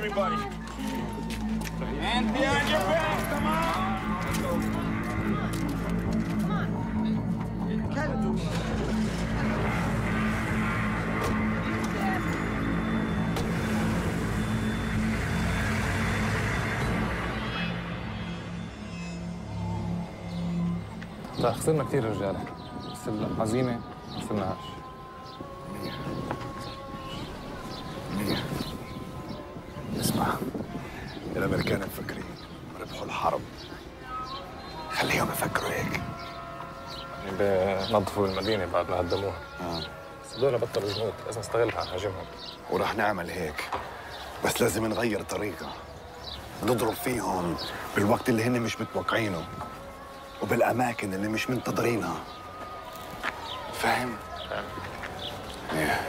everybody. Hands behind your back, come on. لا خسرنا كثير رجالة بس العزيمة ما خسرناهاش بنظفوا المدينة بعد ما هدموها. بس هدول بطلوا جنود لازم نستغلها نهاجمهم وراح نعمل هيك. بس لازم نغير طريقة نضرب فيهم بالوقت اللي هن مش متوقعينه وبالأماكن اللي مش منتظرينها. فاهم؟ إيه.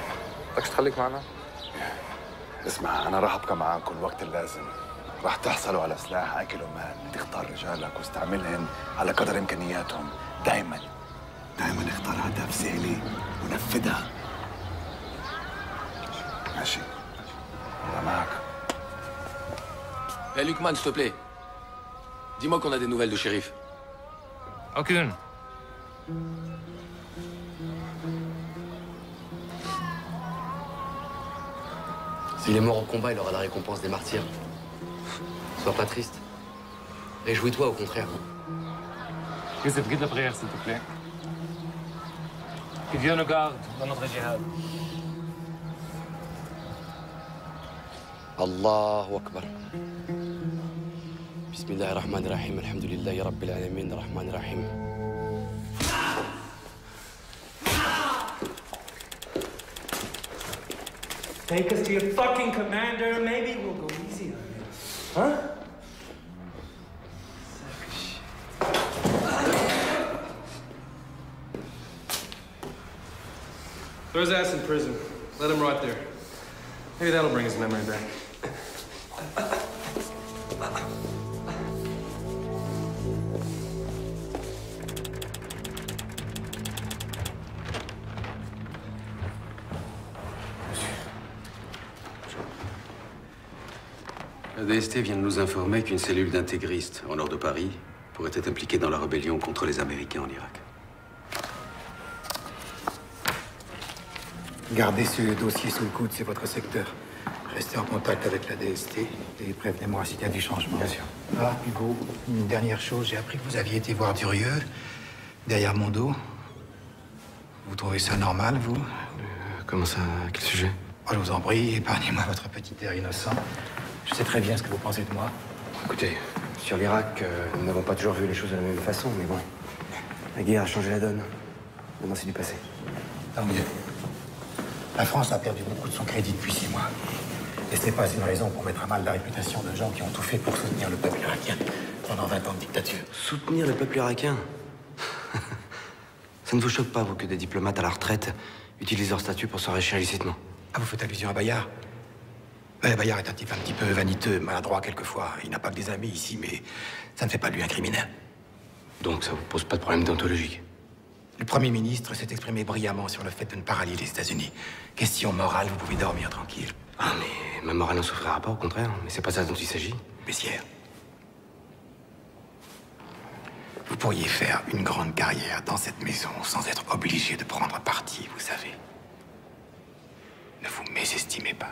بدكش تخليك معنا؟ اسمع أنا راح أبقى معاكم الوقت اللازم. راح تحصلوا على سلاح أكل ومال. تختار رجالك واستعملهم على قدر إمكانياتهم. دايما. دايما اختار هدف سهلي ونفذها ماشي أنا معك Hé, Lucman, s'il te plaît. Dis-moi qu'on a des nouvelles de shérif. Aucune. S'il est mort au combat, il aura la récompense des martyrs. Sois pas triste. Réjouis-toi, au contraire. Youssef, guide la prière, s'il te plaît. Que Dieu nous garde dans notre jihad. الله أكبر بسم الله الرحمن الرحيم الحمد لله رب العالمين الرحمن الرحيم Take us to your fucking commander. Maybe we'll go Throw his ass in prison. Let him rot there. Maybe that'll bring his memory back. La DST vient de nous informer qu'une cellule d'intégristes au nord de Paris pourrait être impliquée dans la rébellion contre les Américains en Irak. Gardez ce dossier sous le coude, c'est votre secteur. Restez en contact avec la DST et prévenez-moi s'il y a du changement. Bien sûr. Ah, Hugo, une dernière chose, j'ai appris que vous aviez été voir Durieux, derrière mon dos. Vous trouvez ça normal, vous? Comment ça À quel sujet? Oh, Je vous en prie, épargnez-moi votre petit air innocent. Je sais très bien ce que vous pensez de moi. Écoutez, sur l'Irak, euh, nous n'avons pas toujours vu les choses de la même façon, mais bon. La guerre a changé la donne. Maintenant, c'est du passé. Tant mieux. La France a perdu beaucoup de son crédit depuis six mois. Et ce n'est pas une raison pour mettre à mal la réputation de gens qui ont tout fait pour soutenir le peuple irakien pendant 20 ans de dictature. Soutenir le peuple irakien Ça ne vous choque pas, vous, que des diplomates à la retraite utilisent leur statut pour s'enrichir illicitement? Ah, vous faites allusion à Bayard Ouais, Bayard est un type un petit peu vaniteux, maladroit quelquefois. Il n'a pas que des amis ici, mais ça ne fait pas de lui un criminel. Donc ça vous pose pas de problème déontologique? Le Premier ministre s'est exprimé brillamment sur le fait de ne pas rallier les États-Unis. Question morale, vous pouvez dormir tranquille. Ah, mais ma morale n'en souffrira pas, au contraire. Mais c'est pas ça dont il s'agit. Bessière. Vous pourriez faire une grande carrière dans cette maison sans être obligé de prendre parti, vous savez. Ne vous mésestimez pas.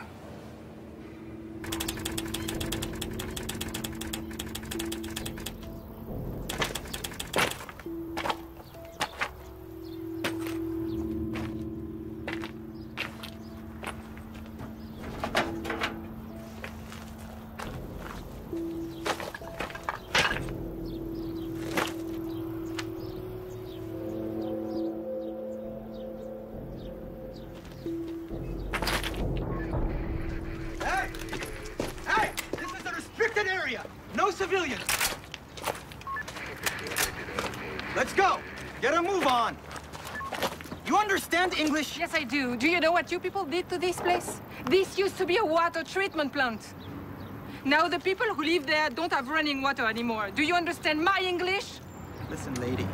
Yes, I do. Do you know what you people did to this place? This used to be a water treatment plant. Now the people who live there don't have running water anymore. Do you understand my English? Listen, lady.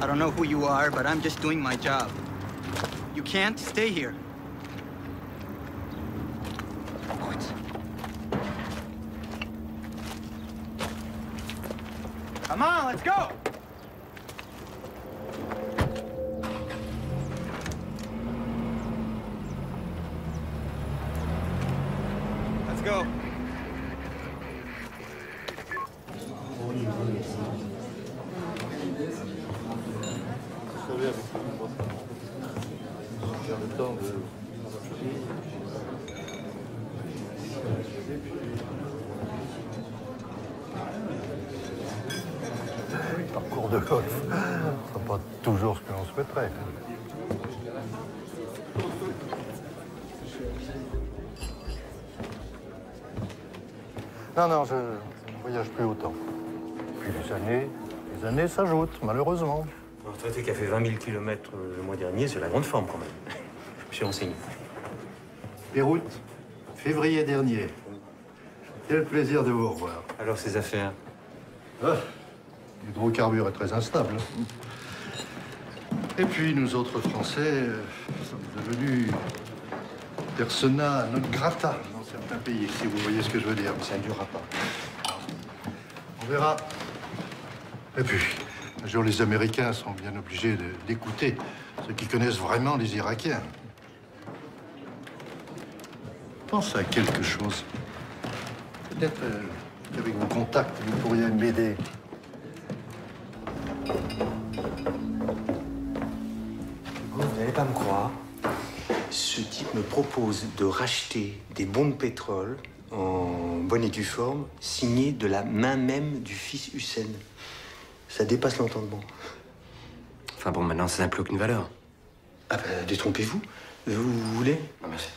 I don't know who you are, but I'm just doing my job. You can't stay here. What? Come on, let's go! Non, non, je ne voyage plus autant. Puis les années, les années s'ajoutent, malheureusement. Un retraité qui a fait 20 000 km le mois dernier, c'est la grande forme quand même. Je suis renseigné. Beyrouth, février dernier. Quel plaisir de vous revoir. Alors, ces affaires? Ah, L'hydrocarbure est très instable. Et puis, nous autres Français euh, sommes devenus persona non grata certains pays, si vous voyez ce que je veux dire. Mais ça ne durera pas. On verra. Et puis, un jour, les Américains sont bien obligés d'écouter ceux qui connaissent vraiment les Irakiens. Pense à quelque chose. Peut-être euh, qu'avec vos contacts, vous pourriez m'aider. Me propose de racheter des bons de pétrole en bonne et due forme, signés de la main même du fils Hussein. Ça dépasse l'entendement. Enfin bon, maintenant, ça n'a plus aucune valeur. Ah ben, détrompez-vous. Vous, vous voulez Non, merci.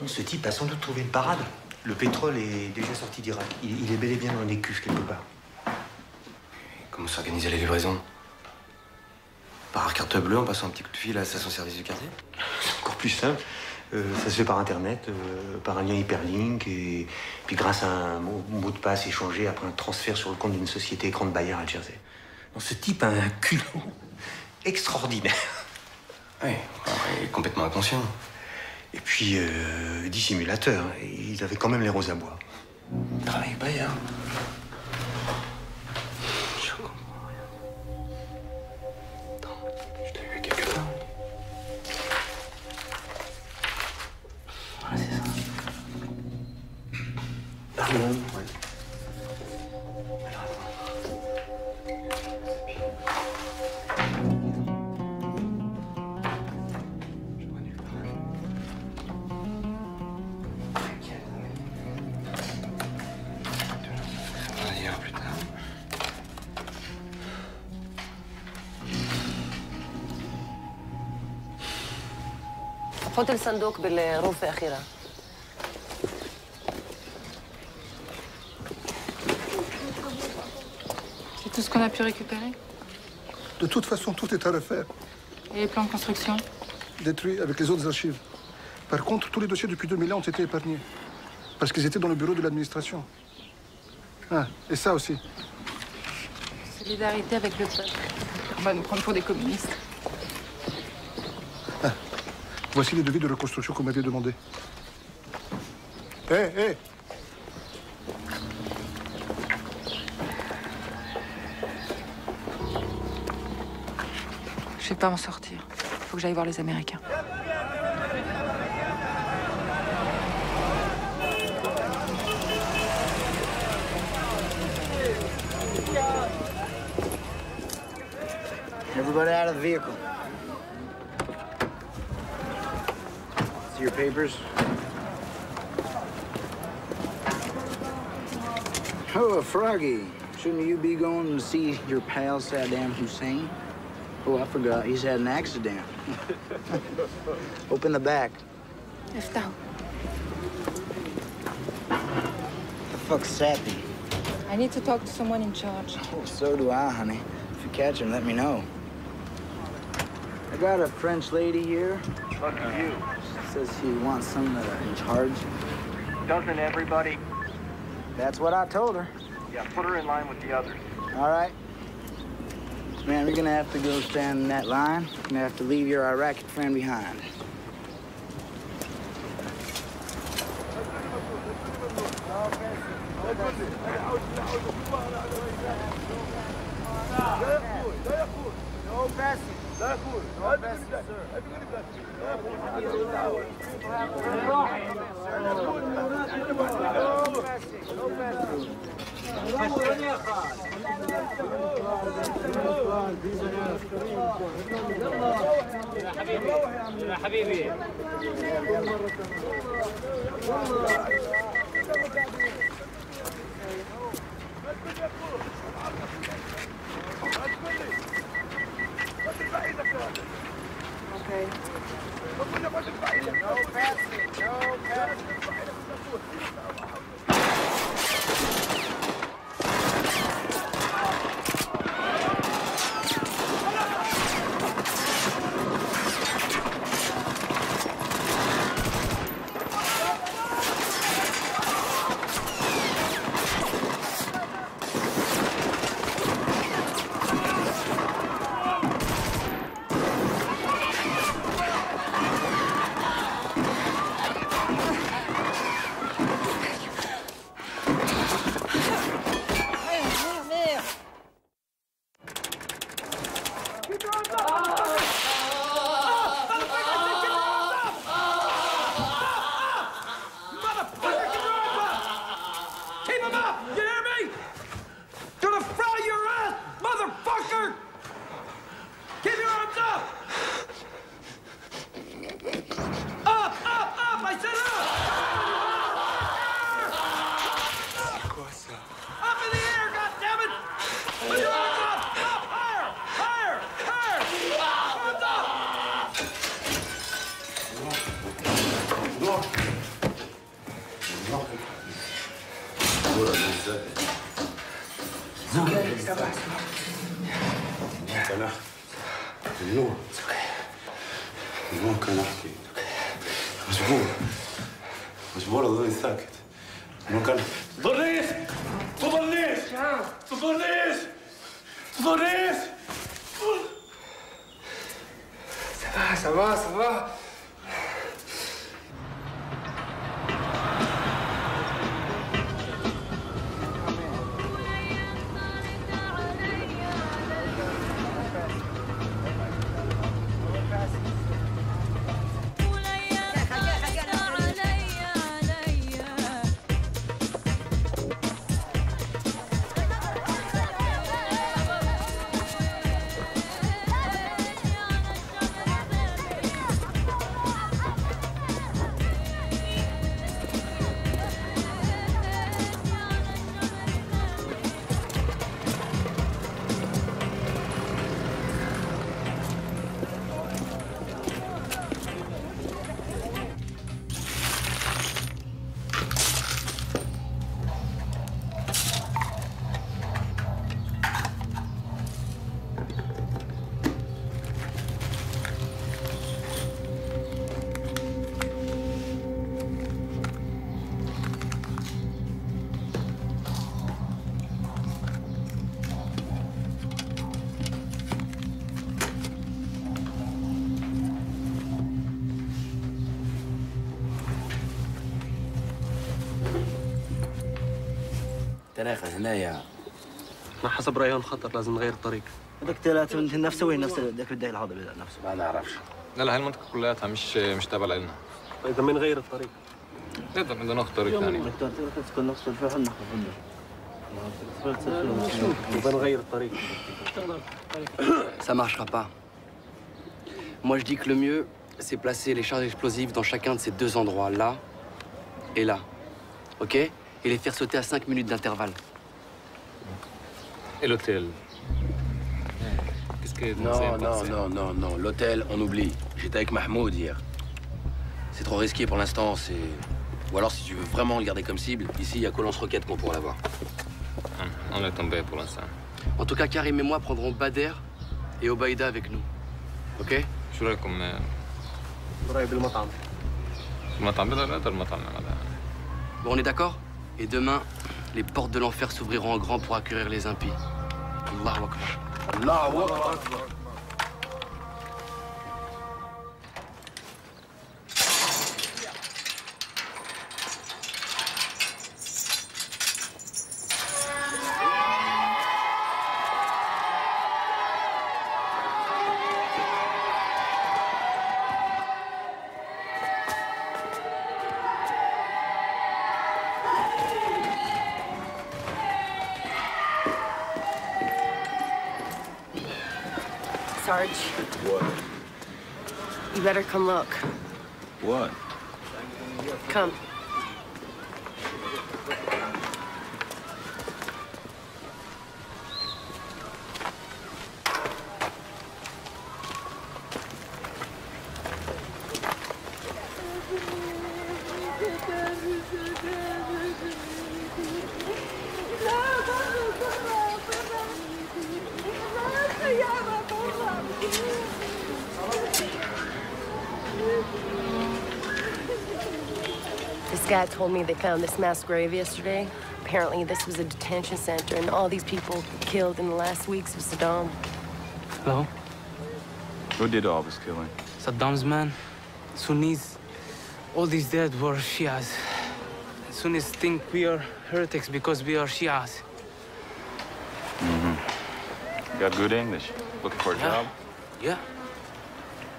Non, ce type a sans doute trouvé une parade. Le pétrole est déjà sorti d'Irak. Il, il est bel et bien dans les cuves quelque part. Comment s'organiser la livraison? Par carte bleue en passant un petit coup de fil à la station-service du quartier C'est encore plus simple. Euh, ça se fait par Internet, euh, par un lien hyperlink, et puis grâce à un mot, mot de passe échangé après un transfert sur le compte d'une société écran de Bayard à Jersey. Non, ce type a un culot extraordinaire. Oui, il est complètement inconscient. Et puis, euh, dissimulateur. Il avait quand même les roses à bois. Travaille Bayard. حط الصندوق بالغرفة الأخيرة C'est tout ce qu'on a pu récupérer De toute façon, tout est à refaire. Et les plans de construction Détruit avec les autres archives. Par contre, tous les dossiers depuis 2000 ans ont été épargnés. Parce qu'ils étaient dans le bureau de l'administration. Ah, et ça aussi. Solidarité avec le peuple. On va nous prendre pour des communistes. Voici les devis de reconstruction qu'on m'avait demandé. Hé, hé Je vais pas m'en sortir. Faut que j'aille voir les Américains. Everybody out of the vehicle. See your papers? Oh, Froggy. Shouldn't you be going to see your pal Saddam Hussein? Oh, I forgot. He's had an accident. Open the back. افتحوا fuck's Sappy? I need to talk to someone in charge. Oh, so do I, honey. If you catch him, let me know. I got a French lady here. Lucky you. Says she wants someone uh, in charge. Doesn't everybody? That's what I told her. Yeah, put her in line with the others. All right. Man, we're gonna have to go stand in that line. You're gonna have to leave your Iraqi friend behind. يا حبيبي يا حبيبي Okay. No passing. No passing. تراخى هنايا. ما حسب ريان خطر لازم نغير الطريق. هذاك ثلاثة من نفسه وين نفس ذاك الداي الهضبة نفسه ما نعرفش. لا لا هاي المنطقة كلها مش مش تابعة لنا؟ إذا بنغير الطريق. نقدر بدنا ناخذ طريق ثاني تسكن نفس الفحل الطريق. Ça marchera pas. Moi, je dis que le mieux, c'est placer les charges explosives dans chacun de ces deux endroits, là et là. OK? Et les faire sauter à 5 minutes d'intervalle. Et l'hôtel Qu'est-ce que Non, non, non, non, non. L'hôtel, on oublie. J'étais avec Mahmoud hier. C'est trop risqué pour l'instant, c'est... Ou alors, si tu veux vraiment le garder comme cible, ici, il y a Colons Rocket qu'on pourra l'avoir. On est tombé pour l'instant. En tout cas, Karim et moi prendrons Bader et Obaïda avec nous. Ok شو رايكم قريب المطعم المطعم بدل هذا المطعم هذا Bon, on est d'accord Et demain, les portes de l'enfer s'ouvriront en grand pour accueillir les impies. Allahu Akbar. Allahu Akbar. Better come look. What? Come. This guy told me they found this mass grave yesterday. Apparently, this was a detention center, and all these people killed in the last weeks of Saddam. Hello? Who did all this killing? Saddam's men, Sunnis, all these dead were Shias. Sunnis think we are heretics because we are Shias. Mm-hmm. Got good English? Looking for a Yeah. job? Yeah,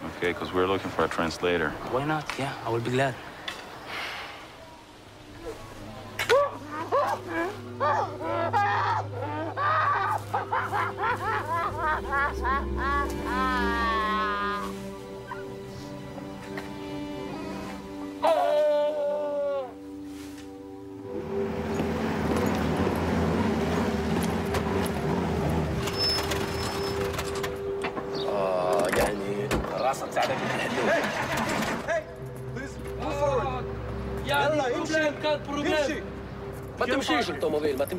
Okay, because we're looking for a translator. why not? Yeah, I will be glad.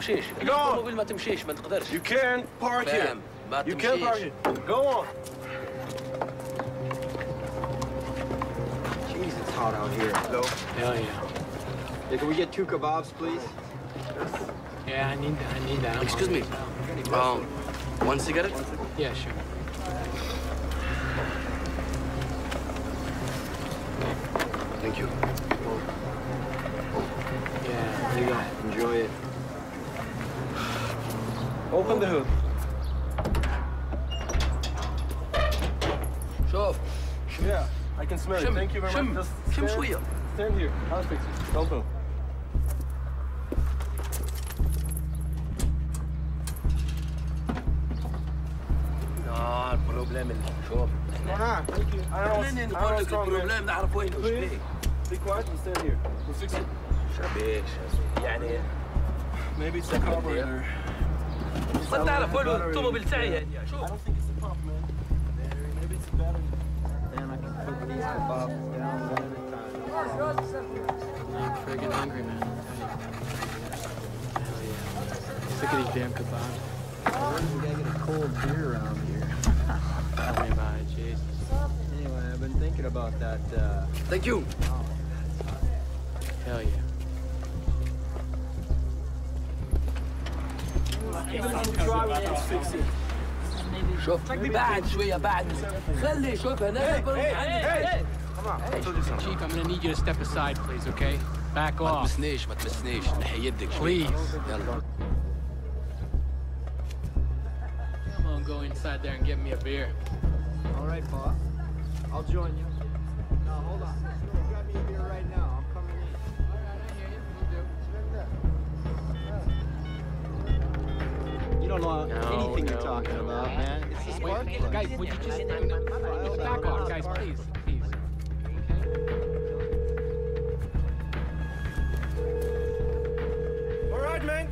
تمشيش Go on. الطوموبيل ما تمشيش ما تقدرش You can't park here. فاهم ما You can't park تمشيش here. Go on. Jeez, it's hot out here. Hello? Hell yeah. Hey, can we get two kebabs, please? Yeah, I need I need that. I'm Excuse me. Um, one cigarette? Yeah, sure. Open the hood. شوف Yeah, I can smell it. شم- Thank you very شم- much. Just شم stand- شوية. Stand here. I'll fix it. Don't move. اه البروبليم اللي شوف احنا خليني نقول لك البروبليم نعرف وينه ايش فيه Be quiet and stand here. We'll fix it. شبيش يعني Maybe it's the carburetor. ما تعرف وين الطوموبيل تاعي هذه I شوف don't think it's the pump, man. Maybe it's the battery. Damn, I can put these kebabs down one at a time. I'm friggin' hungry, man. Hell yeah. Sick of these damn kebabs. We gotta get a cold beer around here. Tell me about it, Jesus. Anyway, I've been thinking about that, uh... Thank you. شوف بعد شوية بعد خلي شوف هنا Come on, I told you something. Chief, I'm gonna need you to step aside, please, okay? Back ما off. تمسنيش ما تمسنيش نحي يدك شوي Please. يلا Come on, go inside there and get me a beer. All right, boss. I'll join you. Now, hold on. Don't know anything you're talking about, man. It's the spark plug. guys, would you just back off, guys, please, please. All right, man.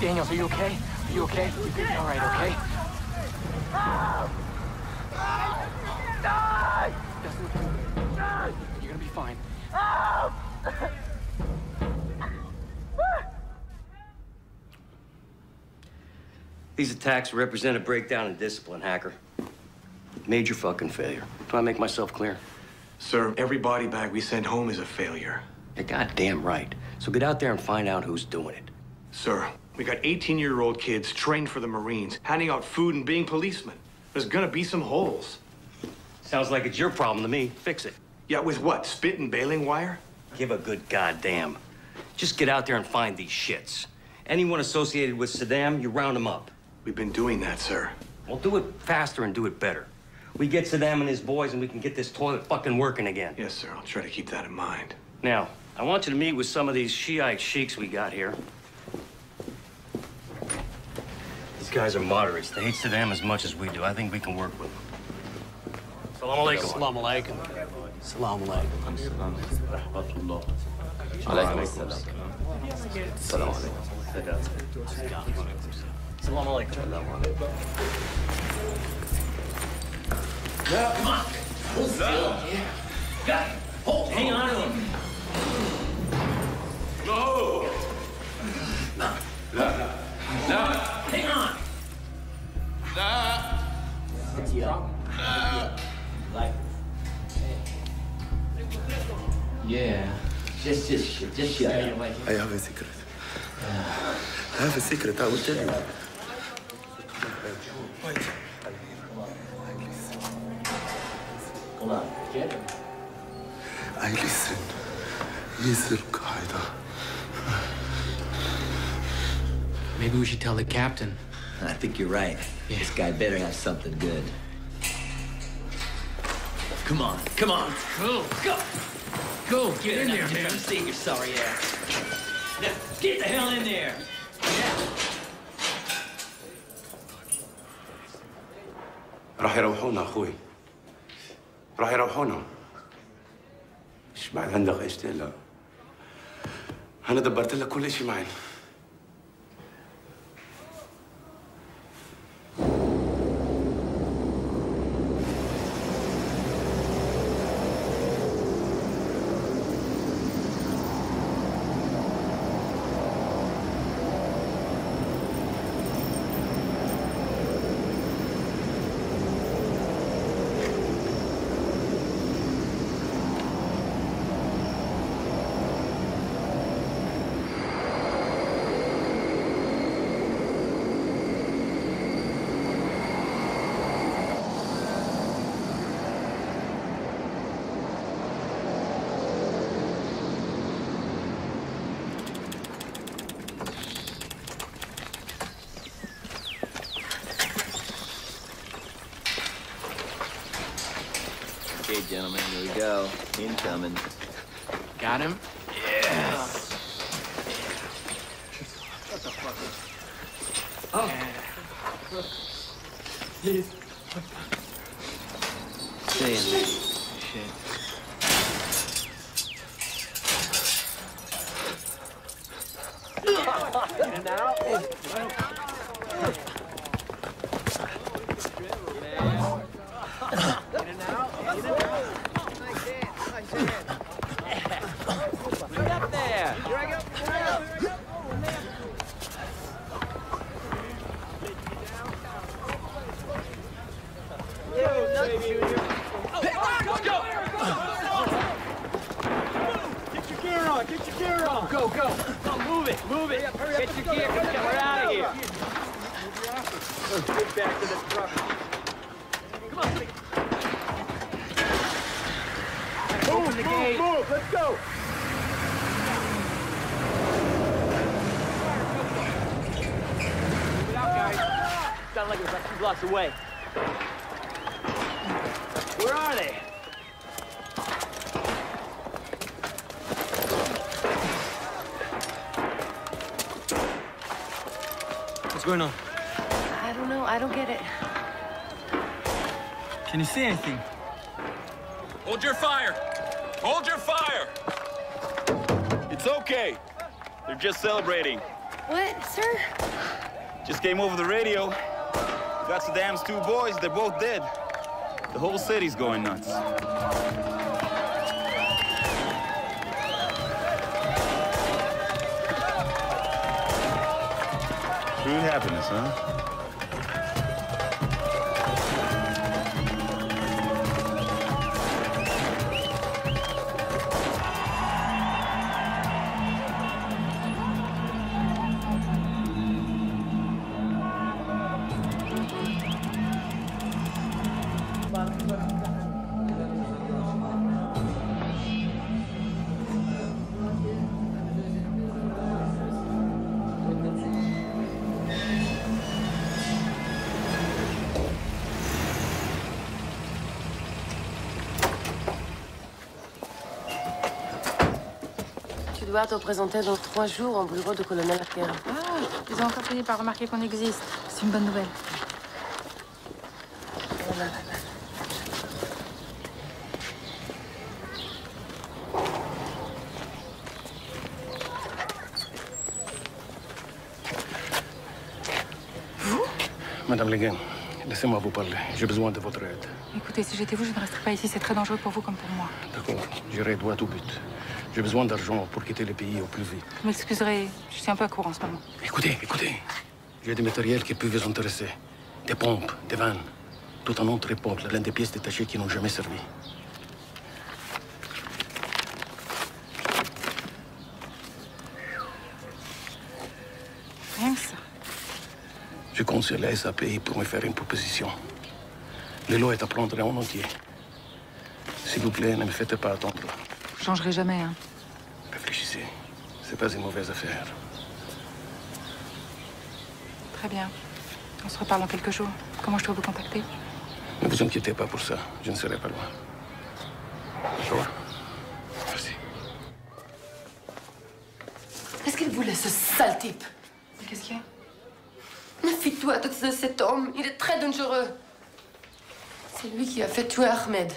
Daniels, are you okay? Are you okay? You're gonna be all right, okay? Dustin, you're gonna be fine. These attacks represent a breakdown in discipline, Hacker. Major fucking failure. Do I make myself clear? Sir, every body bag we send home is a failure. You're goddamn right. So get out there and find out who's doing it. Sir, we got 18 year old kids trained for the Marines, handing out food and being policemen. There's gonna be some holes. Sounds like it's your problem to me. Fix it. Yeah, with what? Spit and baling wire? Give a good goddamn. Just get out there and find these shits. Anyone associated with Saddam, you round them up. We've been doing that, sir. Well, do it faster and do it better. We get Saddam and his boys, and we can get this toilet fucking working again. Yes, sir. I'll try to keep that in mind. Now, I want you to meet with some of these Shiite sheiks we got here. These guys are moderates. They hate Saddam as much as we do. I think we can work with them. Salam alaikum. Salam alaikum. Salam alaikum. Alaikum assalam. Salam Salam alaikum. Come on. Hold still. Yeah. Got it. Hold. Hang on to him. No. No. No. No. Hang on. No. It's. Like. Yeah. Just, just, just shut up. I have a secret. I have a secret. I will tell you. Come on. Get him. I listen. He's Al Qaeda. Maybe we should tell the captain. I think you're right. This guy better have something good. Come on, come on. Go, go. Go, get in there, man. I'm seeing your sorry ass. Now, get the hell in there. راح يروحونا اخوي راح يروحونا مش بعد عندك ايش تقلق انا دبرت لك كل شيء معي gentlemen, here we go. Incoming. Got him? Yes. What the fuck? Oh. Stay in there. Shit. And out. Right up there. Here I go. Get your gear on. Get your gear on. Go, go. Go, move it. Move it. Get your gear. Get we're out of here. Get back to the truck. Come on. Move, move, move. Let's go. Move it out, guys. Sounded like it was like two blocks away. Where are they? What's going on? I don't know. I don't get it. Can you see anything? Hold your fire! Hold your fire! It's okay. They're just celebrating. What, sir? Just came over the radio. Got Saddam's two boys, they're both dead. The whole city's going nuts. True happiness, huh? Tu dois te présenter dans trois jours au bureau du colonel Arquera. Ah, ils ont encore fini par remarquer qu'on existe. C'est une bonne nouvelle. Madame Leguin, laissez-moi vous parler. J'ai besoin de votre aide. Écoutez, si j'étais vous, je ne resterais pas ici. C'est très dangereux pour vous comme pour moi. D'accord J'irai droit au but. J'ai besoin d'argent pour quitter le pays au plus vite. Vous m'excuserez, je suis un peu à court en ce moment. Écoutez, écoutez. J'ai des matériels qui peuvent vous intéresser. Des pompes, des vannes. Tout un entrepôt, plein de pièces détachées qui n'ont jamais servi. Rien que ça. Je compte sur la SAP pour me faire une proposition. Le lot est à prendre en entier. S'il vous plaît, ne me faites pas attendre. Je changerai jamais, hein. Réfléchissez. C'est pas une mauvaise affaire. Très bien. On se reparle dans quelques jours. Comment je dois vous contacter? Ne vous inquiétez pas pour ça. Je ne serai pas loin. Au revoir. Merci. Qu'est-ce qu'il voulait, ce sale type? Qu'est-ce qu'il y a? Méfie-toi de ce- cet homme. Il est très dangereux. C'est lui qui a fait tuer Ahmed.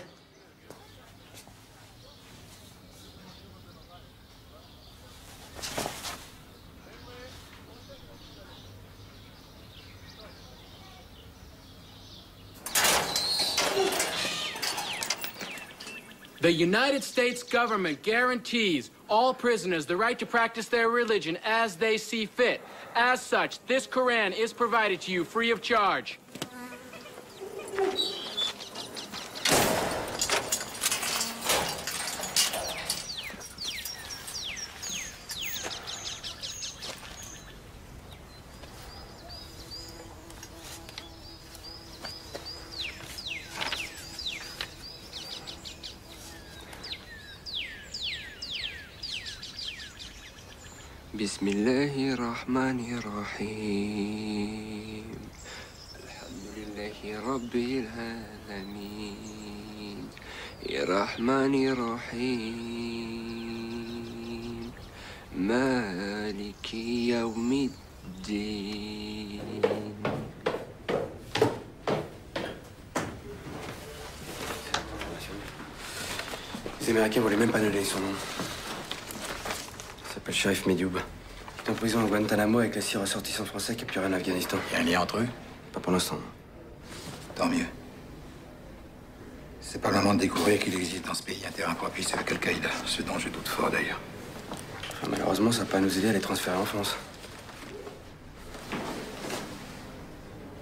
The United States government guarantees all prisoners the right to practice their religion as they see fit. As such, this Koran is provided to you free of charge. بسم الله الرحمن الرحيم الحمد لله رب العالمين الرحمن الرحيم مالك يوم الدين Les Américains voulaient même pas donner son nom. Il s'appelle Sheriff Medioub. Il est en prison à Guantanamo avec les six ressortissants français capturés en Afghanistan. Il y a un lien entre eux? Pas pour l'instant. Tant mieux. C'est pas le moment de découvrir qu'il existe dans ce pays un terrain propice avec Al-Qaïda, ce dont je doute fort d'ailleurs. Enfin, malheureusement, ça va pas nous aider à les transférer en France.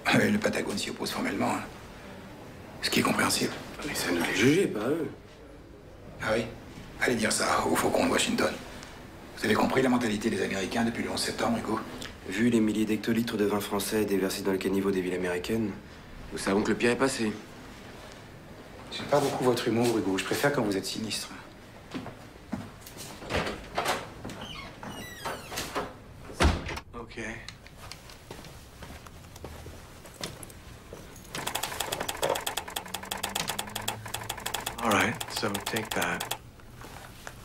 Ah oui, le Patagone s'y oppose formellement. hein. Ce qui est compréhensible. Mais à nous les juger, pas eux. Ah oui? Allez dire ça au faucon de Washington. Vous avez compris la mentalité des Américains depuis le 11 septembre, Hugo Vu les milliers d'hectolitres de vin français déversés dans le caniveau des villes américaines, nous savons que le pire est passé. J'aime pas beaucoup votre humour, Hugo. Je préfère quand vous êtes sinistre. Okay. All right, so take that.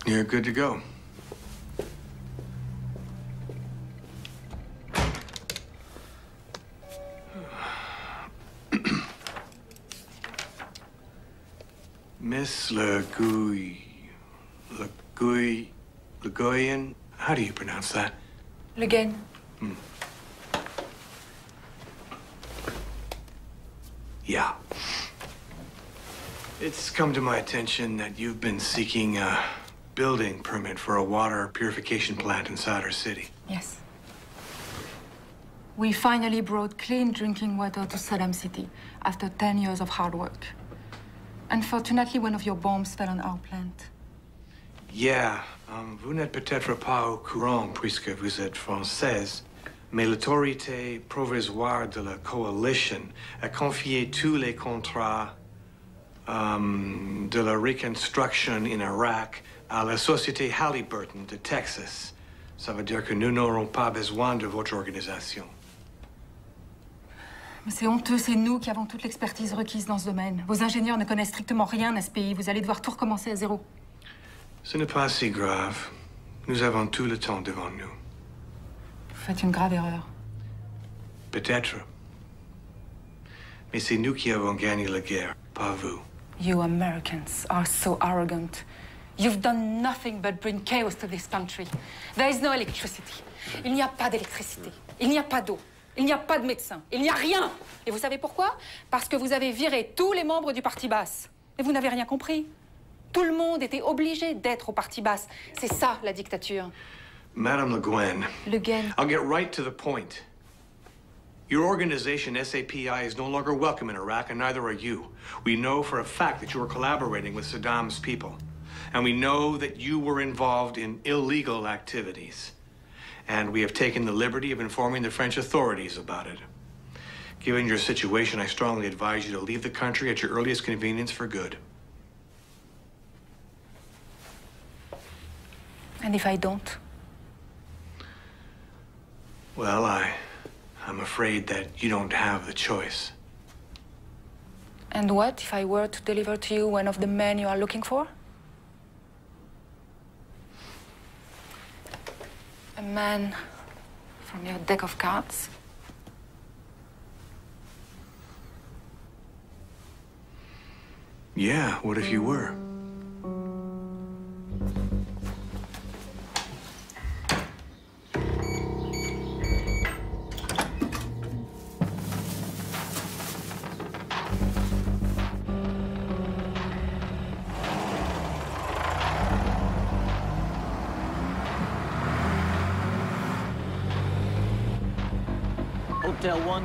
You're good to go. Miss Le Guy, Le Guy, Le How do you pronounce that? Le Guen. Hmm. Yeah. It's come to my attention that you've been seeking a building permit for a water purification plant inside our city. Yes. We finally brought clean drinking water to Saddam City after 10 years of hard work. Unfortunately, one of your bombs fell on our plant. Yeah, um, vous n'êtes peut-être pas au courant puisque vous êtes française, mais l'autorité provisoire de la coalition a confié tous les contrats um, de la reconstruction in Iraq à la société Halliburton de Texas. Ça veut dire que nous n'aurons pas besoin de votre organisation. C'est honteux, c'est nous qui avons toute l'expertise requise dans ce domaine. Vos ingénieurs ne connaissent strictement rien à ce pays. Vous allez devoir tout recommencer à zéro. Ce n'est pas si grave. Nous avons tout le temps devant nous. Vous faites une grave erreur. Peut-être. Mais c'est nous qui avons gagné la guerre, pas vous. You Americans are so arrogant. You've done nothing but bring chaos to this country. There is no electricity. Il n'y a pas d'électricité. Il n'y a pas d'eau. Il n'y a pas de médecin. Il n'y a rien. Et vous savez pourquoi? Parce que vous avez viré tous les membres du Parti basse. Et vous n'avez rien compris. Tout le monde était obligé d'être au Parti basse. C'est ça, la dictature. Madame Le Guen, Le Guen. I'll get right to the point. Your organization, SAPI, is no longer welcome in Iraq, and neither are you. We know for a fact that you are collaborating with Saddam's people. And we know that you were involved in illegal activities. And we have taken the liberty of informing the French authorities about it. Given your situation, I strongly advise you to leave the country at your earliest convenience for good. And if I don't Well, I. I'm afraid that you don't have the choice. And what if I were to deliver to you one of the men you are looking for? Man from your deck of cards? Yeah, what if you were?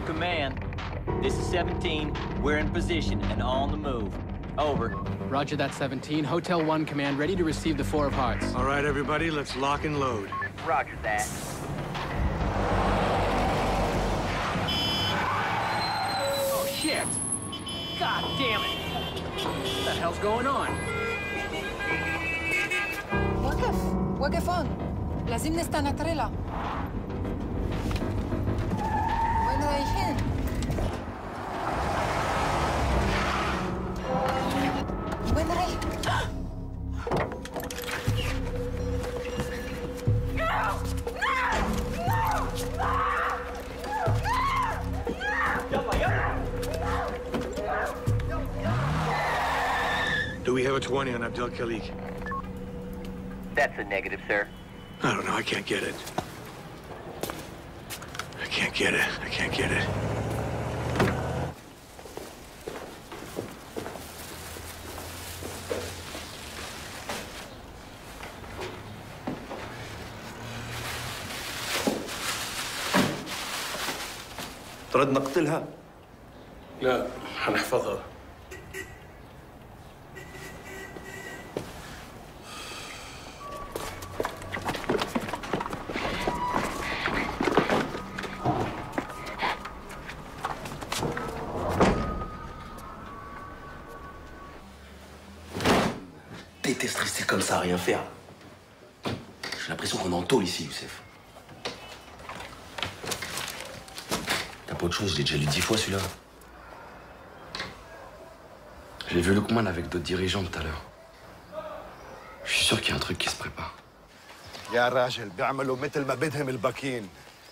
Command. This is 17. We're in position and on the move. Over. Roger that, 17. Hotel 1 Command, ready to receive the Four of Hearts. All right, everybody, let's lock and load. Roger that. Oh, shit! God damn it! What the hell's going on? وقف وقف هون لازم نستنى تريلا That's a negative, sir. I don't know, I can't get it. I can't get it. I can't get it. ترد نقتلها؟ avec d'autres dirigeants tout à l'heure. Je suis sûr qu'il y a un truc qui se prépare. يا راجل بيعملوا مثل ما بدهم الباكين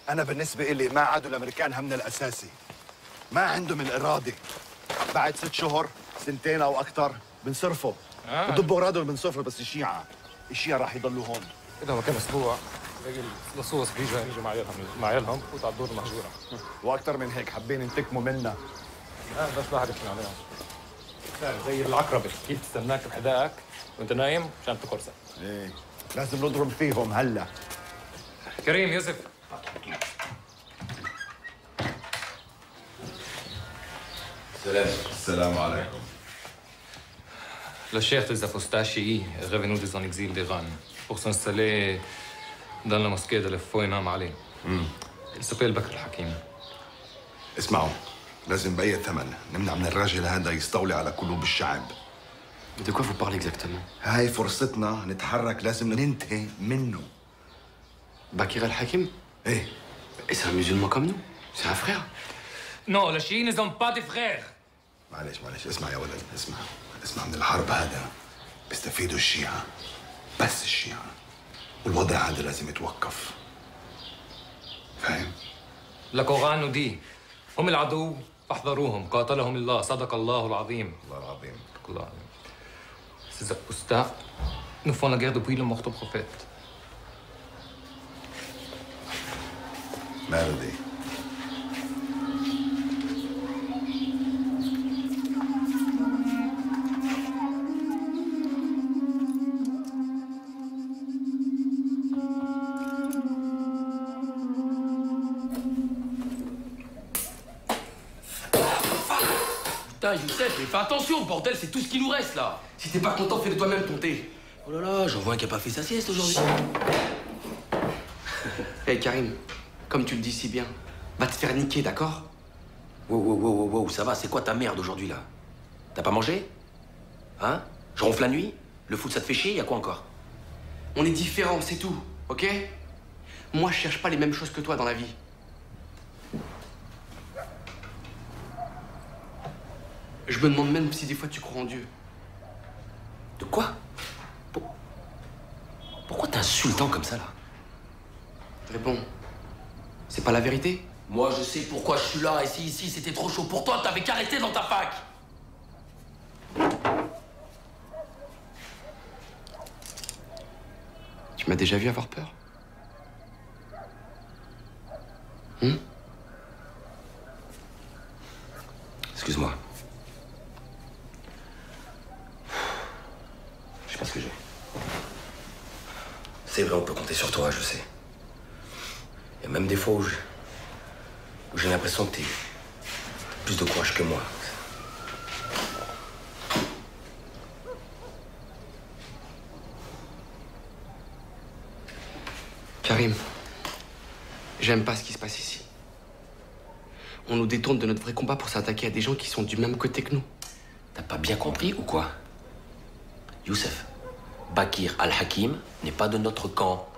أنا بالنسبة إلي ما عادوا الأمريكان همنا الأساسي. ما عندهم الإرادة. بعد ست شهر سنتين أو أكثر بنصرفوا آه. بضبوا بنصرفوا بس الشيعة الشيعة راح يضلوا هون. هو كام أسبوع باقي اللصوص بيجوا يجوا مع عيالهم مع عيالهم الدور المهجورة. وأكثر من هيك حابين ينتقموا منا. لا بس يفهم عليهم زي العقرب كيف تستناك بحذائك وأنت نايم عشان تقرصه إيه لازم نضرب فيهم هلا. كريم يوسف. سلام السلام عليكم. للشيخ تزا فوستاشي غفنو دي زانكزيل دي غان بخصن سالي دان لمسكيد الفوينام علي السفيل بكر الحكيم اسمعوا لازم بأي ثمن نمنع من الراجل هذا يستولي على قلوب الشعب. De quoi vous parlez exactement? هاي فرصتنا نتحرك لازم ننتهي منه. Bakir al-Hakim? إيه. Et c'est un musulman comme nous? C'est un frère? Non, les chiites ne sont pas des frères. معلش معلش. اسمع يا ولد اسمع. اسمع من الحرب هذا. بيستفيدوا الشيعة. بس الشيعة. والوضع هذا لازم يتوقف. فاهم؟ القرآن nous dit هم العدو فاحذروهم قاتلهم الله صدق الله العظيم. الله العظيم. الله العظيم. Font la guerre depuis le mort au prophète. ماله fais attention, bordel, c'est tout ce qui nous reste là. Si t'es pas content, fais-le toi-même ton thé. Oh là là, j'en vois un qui a pas fait sa sieste aujourd'hui. Hé Karim, comme tu le dis si bien, va te faire niquer, d'accord? Wow, wow, wow, wow, wow, ça va, c'est quoi ta merde aujourd'hui là? T'as pas mangé? Hein? Je ronfle la nuit? Le foot ça te fait chier? Y a quoi encore? On est différents, c'est tout, ok? Moi, je cherche pas les mêmes choses que toi dans la vie. Je me demande même si des fois tu crois en Dieu. De quoi Pourquoi t'es insultant comme ça là Réponds. C'est pas la vérité Moi je sais pourquoi je suis là et si ici c'était trop chaud pour toi, t'avais qu'à rester dans ta fac Tu m'as déjà vu avoir peur Hum Excuse-moi. Sais pas ce que j'ai. C'est vrai, on peut compter sur toi, je sais. Il y a même des fois où je- où j'ai l'impression que t'es plus de courage que moi. Karim, j'aime pas ce qui se passe ici. On nous détourne de notre vrai combat pour s'attaquer à des gens qui sont du même côté que nous. T'as pas bien compris ou quoi? Youssef, Bakir al-Hakim n'est pas de notre camp.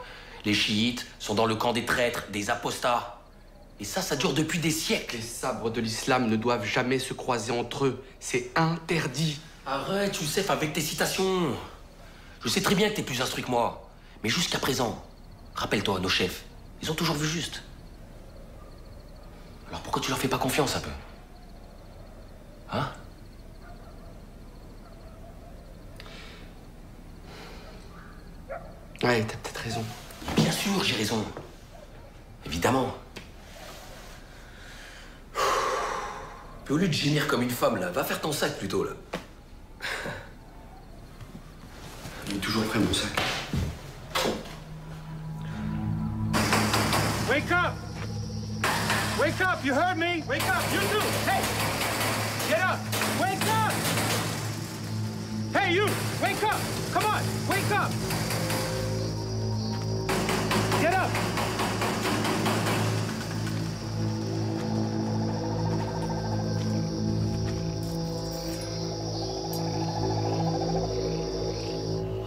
Les chiites sont dans le camp des traîtres, des apostats. Et ça, ça dure depuis des siècles. Les sabres de l'islam ne doivent jamais se croiser entre eux. C'est interdit. Arrête, Youssef, avec tes citations. Je sais très bien que t'es plus instruit que moi. Mais jusqu'à présent, rappelle-toi, nos chefs, ils ont toujours vu juste. Alors pourquoi tu leur fais pas confiance un peu? Hein? Ouais, t'as peut-être raison. Bien sûr, j'ai raison. Évidemment. Mais au lieu de gémir comme une femme, là, va faire ton sac plutôt, là. Il est toujours prêt, mon sac. Wake up! Wake up! You heard me? Wake up! You too! Hey! Get up! Wake up! Hey, you! Wake up! Come on! Wake up!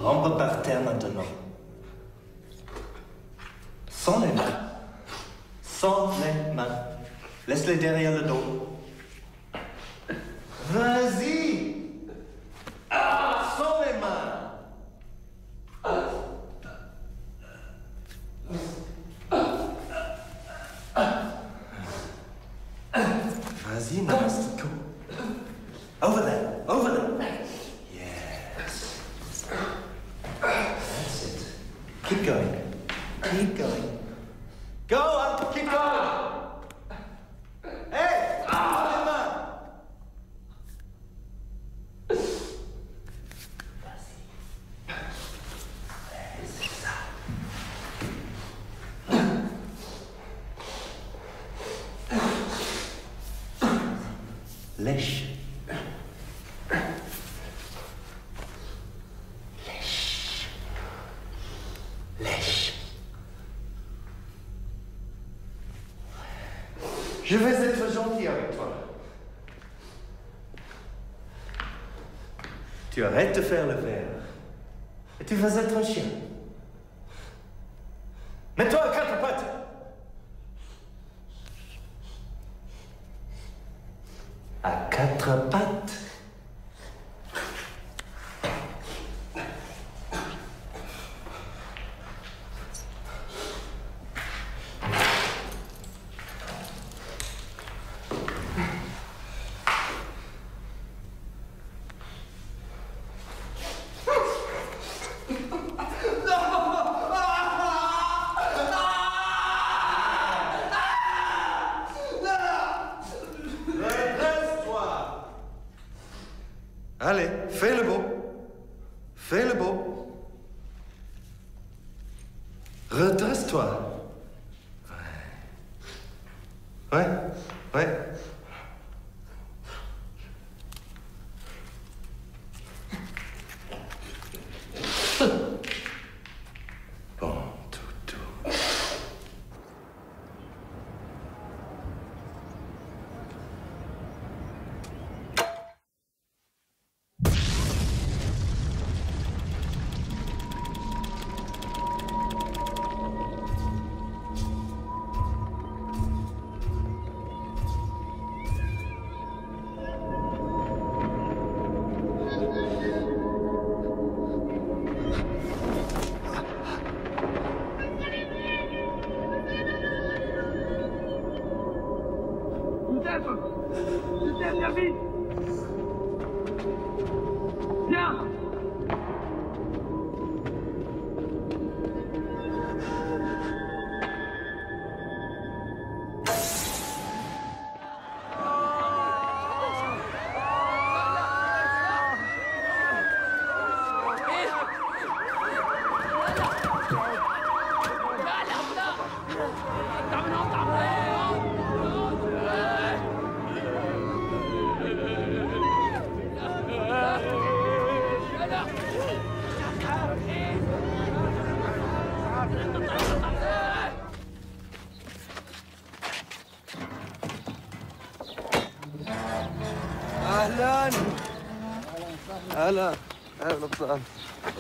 Rampe par terre maintenant. Sans les mains. Sans les mains. Laisse-les derrière le dos. Vas-y! Ah, sans les mains! Vas-y, Namastico. Over there, over there. Yes. That's it. Keep going. Keep going. Go on, keep going. Hey, prends les mains. Lèche. Lèche. Lèche. Je vais être gentil avec toi. Tu arrêtes de faire le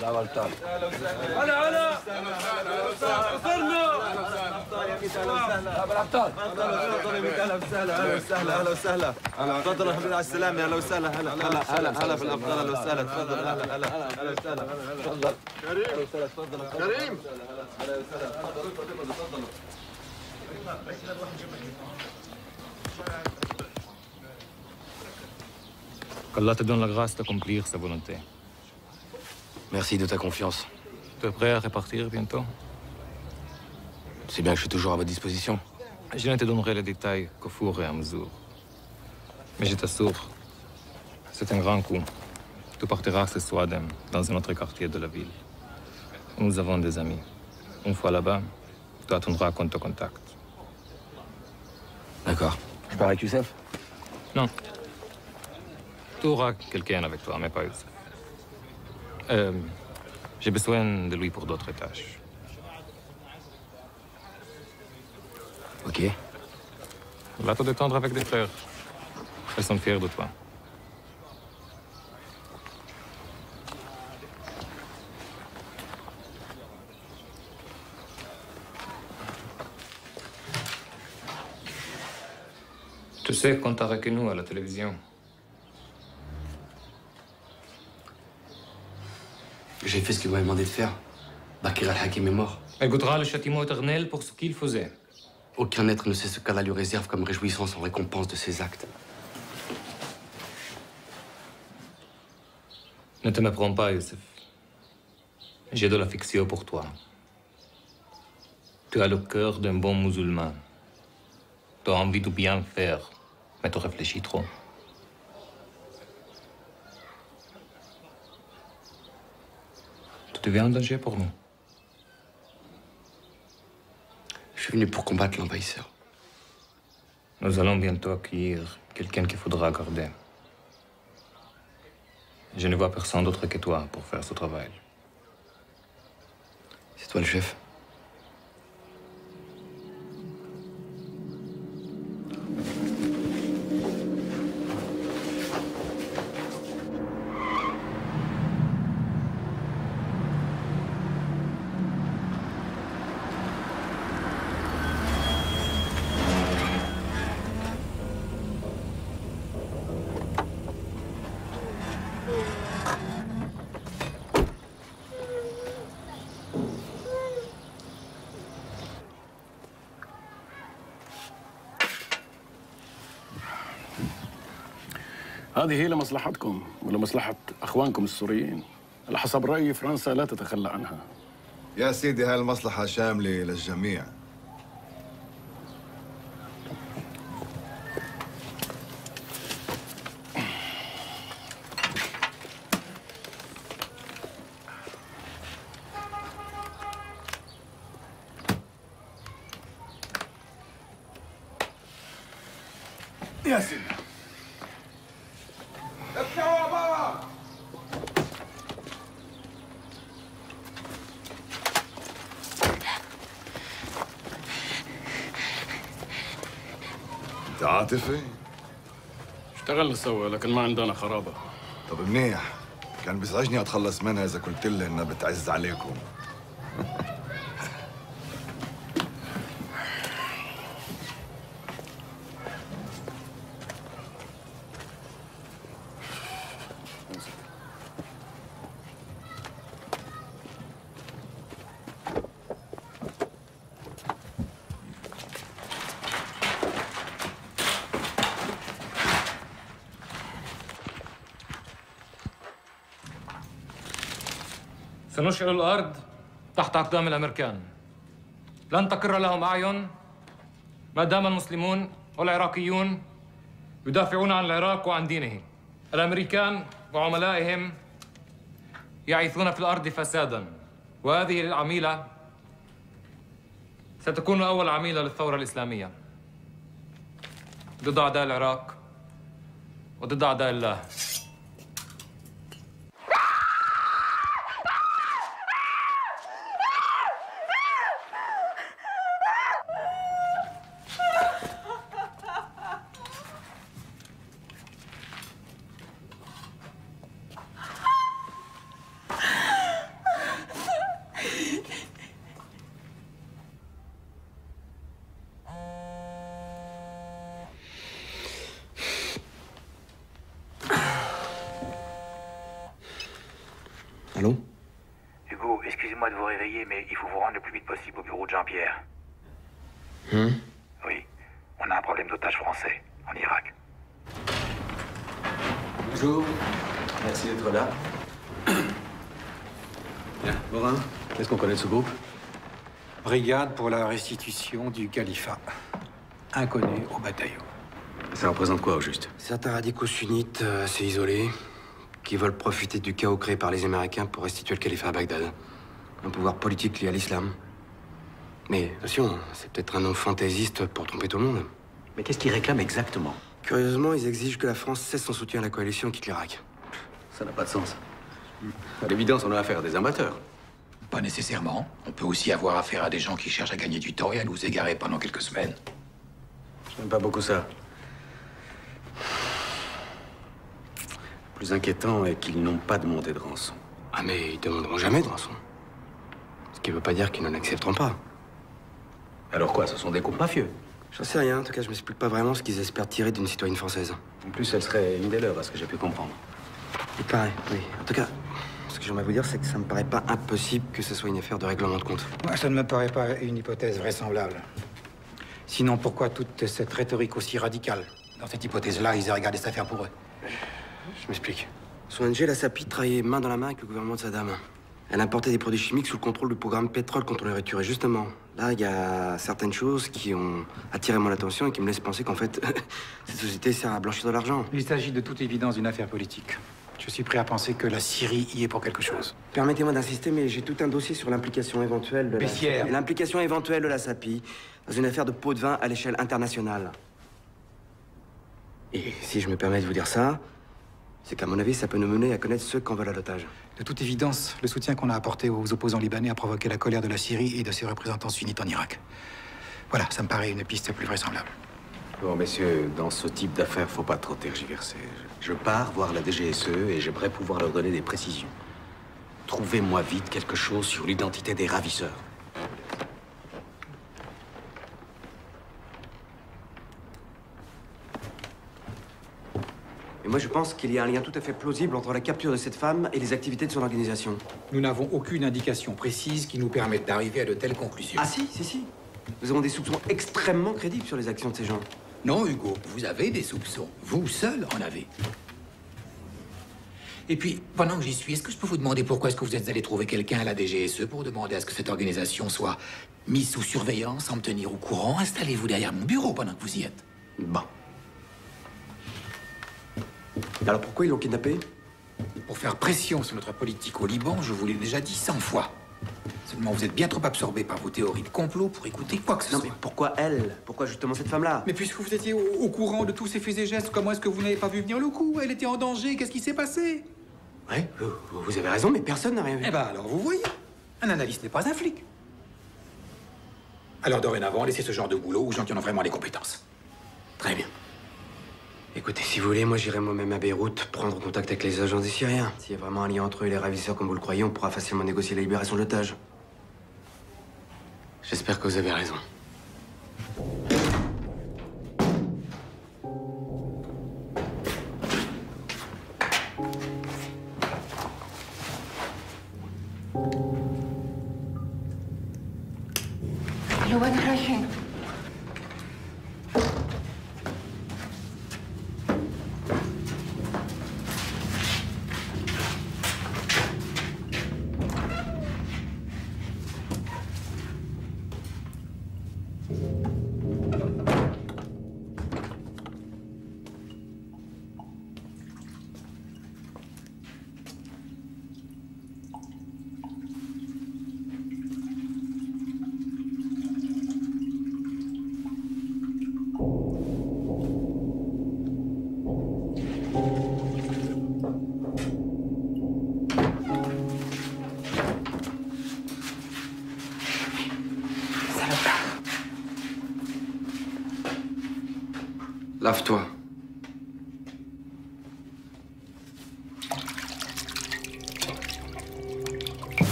سلام عليكم هلا هلا وصلنا الابطال أهلا وسهلا. أهلا وسهلا أهلا وسهلا تفضل الحمد لله على السلامة. أهلا وسهلا هلا هلا هلا هلا بالابطال أهلا وسهلا. تفضل هلا هلا أهلا وسهلا. تفضل. كريم. تفضل كريم. هلا وسهلا. تفضل تفضل تفضل Qu'Allah te donne la grâce d'accomplir sa volonté. Merci de ta confiance. Tu es prêt à repartir bientôt? C'est bien que je suis toujours à votre disposition. Je ne te donnerai les détails qu'au four et à mesure. Mais je t'assure, c'est un grand coup. Tu partiras ce soir dans- dans un autre quartier de la ville. Nous avons des amis. Une fois là-bas, tu attendras qu'on te contacte. D'accord. Je pars avec Youssef? Non. Tu auras quelqu'un avec toi, mais pas Youssef. Euh, J'ai besoin de lui pour d'autres tâches. Ok. Va te détendre avec des frères. Ils sont fiers de toi. Tu sais qu'on t'a avec nous à la télévision. J'ai fait ce vous m'avez demandé de faire. Bakir al-Hakim est mort. Elle goûtera le châtiment éternel pour ce qu'il faisait. Aucun être ne sait ce qu'Allah lui réserve comme réjouissance en récompense de ses actes. Ne te méprends pas, Youssef. J'ai de l'affection pour toi. Tu as le cœur d'un bon musulman. Tu as envie de bien faire, mais tu réfléchis trop. Tu deviens un danger pour nous. Je suis venu pour combattre l'envahisseur. Nous allons bientôt accueillir quelqu'un qu'il faudra garder. Je ne vois personne d'autre que toi pour faire ce travail. C'est toi le chef? هذه هي لمصلحتكم ولمصلحة أخوانكم السوريين. على حسب رأيي فرنسا لا تتخلى عنها. يا سيدي هاي المصلحة شاملة للجميع يا سيدي افتحوا بابا عاطفي؟ اشتغلنا سوا لكن ما عندنا خرابة. طب منيح. كان بيزعجني أتخلص منها إذا قلت لي إنها بتعز عليكم. سنشعل الأرض تحت أقدام الأمريكان. لن تقر لهم أعين ما دام المسلمون والعراقيون يدافعون عن العراق وعن دينه. الأمريكان وعملائهم يعيثون في الأرض فسادا وهذه العميلة ستكون أول عميلة للثورة الإسلامية. ضد أعداء العراق وضد أعداء الله. Brigade pour la restitution du califat. Inconnu au bataillon. Ça représente quoi au juste? Certains radicaux sunnites euh, assez isolés qui veulent profiter du chaos créé par les Américains pour restituer le califat à Bagdad. Un pouvoir politique lié à l'islam. Mais attention, c'est peut-être un nom fantaisiste pour tromper tout le monde. Mais qu'est-ce qu'ils réclament exactement? Curieusement, ils exigent que la France cesse son soutien à la coalition et quitte l'Irak. Ça n'a pas de sens. À l'évidence, on a affaire à des amateurs. Pas nécessairement. On peut aussi avoir affaire à des gens qui cherchent à gagner du temps et à nous égarer pendant quelques semaines. J'aime pas beaucoup ça. Le plus inquiétant est qu'ils n'ont pas demandé de rançon. Ah, mais ils demanderont jamais de rançon. Ce qui veut pas dire qu'ils n'en accepteront pas. Alors quoi, ce sont des groupes mafieux J'en sais rien, en tout cas, je m'explique pas vraiment ce qu'ils espèrent tirer d'une citoyenne française. En plus, elle serait une des leurs, à ce que j'ai pu comprendre. Il paraît, oui. En tout cas, que j'aimerais vous dire, c'est que ça me paraît pas impossible que ce soit une affaire de règlement de compte. Moi, ça ne me paraît pas une hypothèse vraisemblable. Sinon, pourquoi toute cette rhétorique aussi radicale? Dans cette hypothèse-là, ils auraient gardé cette affaire pour eux. Je m'explique. Son NG, la SAPI, travaillait main dans la main avec le gouvernement de Saddam. Elle importait des produits chimiques sous le contrôle du programme pétrole contre les rupture. Et justement, là, il y a certaines choses qui ont attiré mon attention et qui me laissent penser qu'en fait, cette société sert à blanchir de l'argent. Il s'agit de toute évidence d'une affaire politique. Je suis prêt à penser que la Syrie y est pour quelque chose. Permettez-moi d'insister, mais j'ai tout un dossier sur l'implication éventuelle de la... L'implication éventuelle de la SAPI dans une affaire de pot de vin à l'échelle internationale. Et si je me permets de vous dire ça, c'est qu'à mon avis, ça peut nous mener à connaître ceux qui en veulent à l'otage. De toute évidence, le soutien qu'on a apporté aux opposants libanais a provoqué la colère de la Syrie et de ses représentants sunnites en Irak. Voilà, ça me paraît une piste plus vraisemblable. Bon, messieurs, dans ce type d'affaires, faut pas trop tergiverser. Je pars voir la DGSE et j'aimerais pouvoir leur donner des précisions. Trouvez-moi vite quelque chose sur l'identité des ravisseurs. Et moi, je pense qu'il y a un lien tout à fait plausible entre la capture de cette femme et les activités de son organisation. Nous n'avons aucune indication précise qui nous permette d'arriver à de telles conclusions. Ah si, si, si. Nous avons des soupçons extrêmement crédibles sur les actions de ces gens. Non, Hugo, vous avez des soupçons. Vous seul en avez. Et puis, pendant que j'y suis, est-ce que je peux vous demander pourquoi est-ce que vous êtes allé trouver quelqu'un à la DGSE pour demander à ce que cette organisation soit mise sous surveillance, sans me tenir au courant? Installez-vous derrière mon bureau pendant que vous y êtes. Bon. Alors pourquoi ils l'ont kidnappé? Pour faire pression sur notre politique au Liban, je vous l'ai déjà dit cent fois. Seulement, vous êtes bien trop absorbé par vos théories de complot pour écouter quoi que ce Non soit. mais pourquoi elle? Pourquoi justement cette femme-là? Mais puisque vous étiez au, au courant de tous ces faits et gestes, comment est-ce que vous n'avez pas vu venir le coup? Elle était en danger, qu'est-ce qui s'est passé? Ouais, vous avez raison, mais personne n'a rien vu. Eh ben alors, vous voyez, un analyste n'est pas un flic. Alors dorénavant, laissez ce genre de boulot aux gens qui en ont vraiment les compétences. Très bien. Écoutez, si vous voulez, moi j'irai moi-même à Beyrouth prendre contact avec les agents des Syriens. S'il y a vraiment un lien entre eux et les ravisseurs comme vous le croyez, on pourra facilement négocier la libération de l'otage. J'espère que vous avez raison.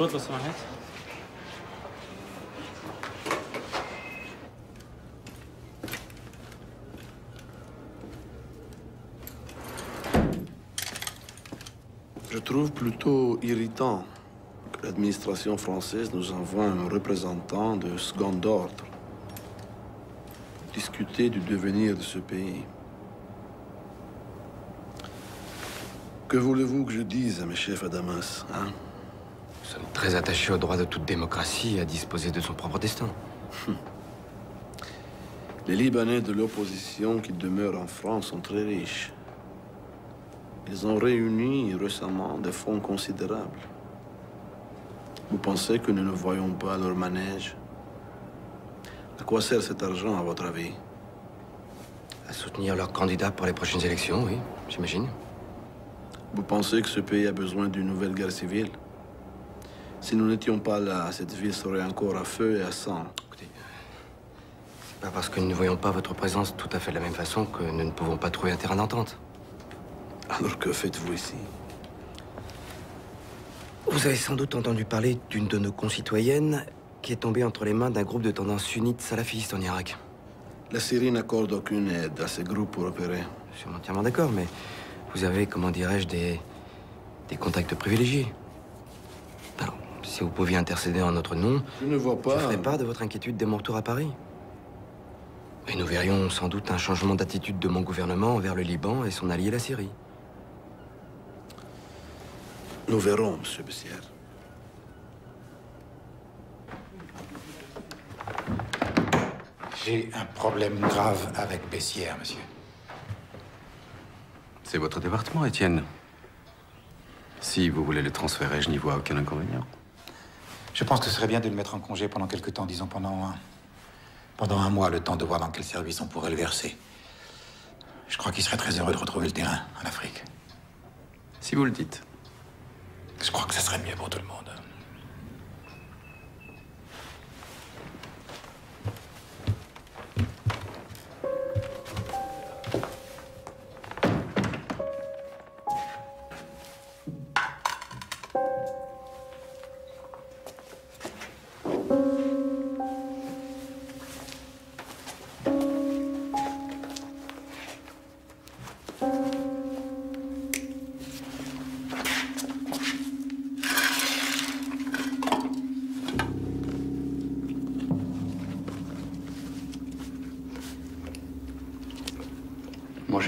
إيه، باسبور لو سمحت Je trouve plutôt irritant que l'administration française nous envoie un représentant de second ordre pour discuter du devenir de ce pays. Que voulez-vous que je dise à mes chefs à Damas, hein Nous Sommes très attachés au droit de toute démocratie à disposer de son propre destin. Les Libanais de l'opposition qui demeurent en France sont très riches. Ils ont réuni récemment des fonds considérables. Vous pensez que nous ne voyons pas leur manège? À quoi sert cet argent, à votre avis? À soutenir leurs candidats pour les prochaines élections, oui, j'imagine. Vous pensez que ce pays a besoin d'une nouvelle guerre civile? Si nous n'étions pas là, cette ville serait encore à feu et à sang. C'est pas parce que nous ne voyons pas votre présence tout à fait de la même façon que nous ne pouvons pas trouver un terrain d'entente. Alors que faites-vous ici? Vous avez sans doute entendu parler d'une de nos concitoyennes qui est tombée entre les mains d'un groupe de tendance sunnite salafiste en Irak. La Syrie n'accorde aucune aide à ces groupes pour opérer. Je suis entièrement d'accord, mais vous avez, comment dirais-je, des, des contacts privilégiés. Si vous pouviez intercéder en notre nom, Je ne vois pas. je ferais part de votre inquiétude dès mon retour à Paris. Et nous verrions sans doute un changement d'attitude de mon gouvernement envers le Liban et son allié la Syrie. Nous verrons, Monsieur Bessière. J'ai un problème grave avec Bessières, monsieur. C'est votre département, Étienne. Si vous voulez le transférer, je n'y vois aucun inconvénient. Je pense que ce serait bien de le mettre en congé pendant quelque temps, disons pendant un, pendant un mois, le temps de voir dans quel service on pourrait le verser. Je crois qu'il serait très heureux de retrouver le terrain en Afrique. Si vous le dites. Je crois que ce serait mieux pour tout le monde.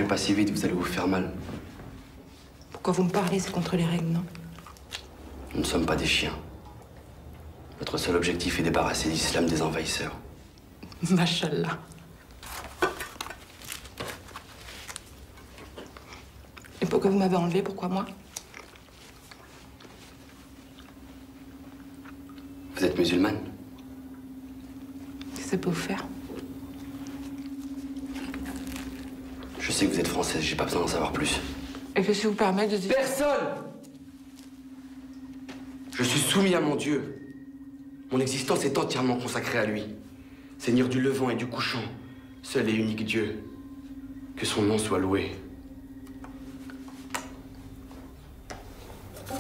Pas si vite, vous allez vous faire mal. Pourquoi vous me parlez C'est contre les règles, non? Nous ne sommes pas des chiens. Notre seul objectif est débarrasser l'islam des envahisseurs. Machallah. Et pourquoi vous m'avez enlevé? Pourquoi moi Vous êtes musulmane Qu'est-ce que ça peut vous faire Je sais que vous êtes française, j'ai pas besoin d'en savoir plus. Et qu'est-ce qui vous permet de dire... Personne Je suis soumis à mon Dieu. Mon existence est entièrement consacrée à lui. Seigneur du levant et du couchant, seul et unique Dieu. Que son nom soit loué.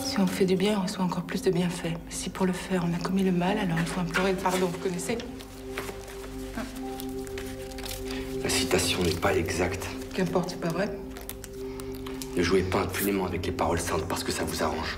Si on fait du bien, on reçoit encore plus de bienfaits. Si pour le faire, on a commis le mal, alors il faut implorer le pardon, vous connaissez La citation n'est pas exacte. Qu'importe, c'est pas vrai Ne jouez pas impunément avec les paroles saintes parce que ça vous arrange.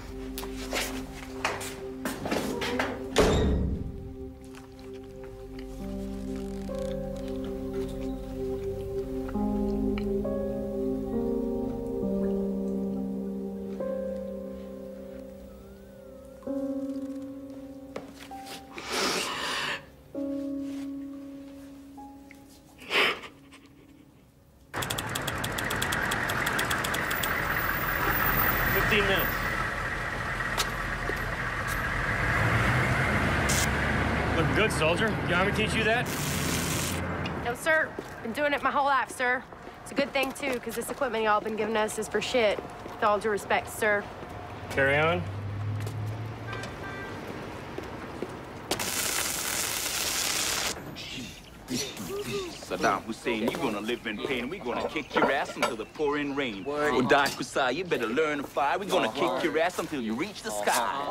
It's a good thing, too, because this equipment y'all been giving us is for shit. With all due respect, sir. Carry on. Saddam Hussein, you're gonna live in pain. We're gonna kick your ass until the pouring rain. Well, Don Kusai, you better learn to fly. We're gonna kick your ass until you reach the sky.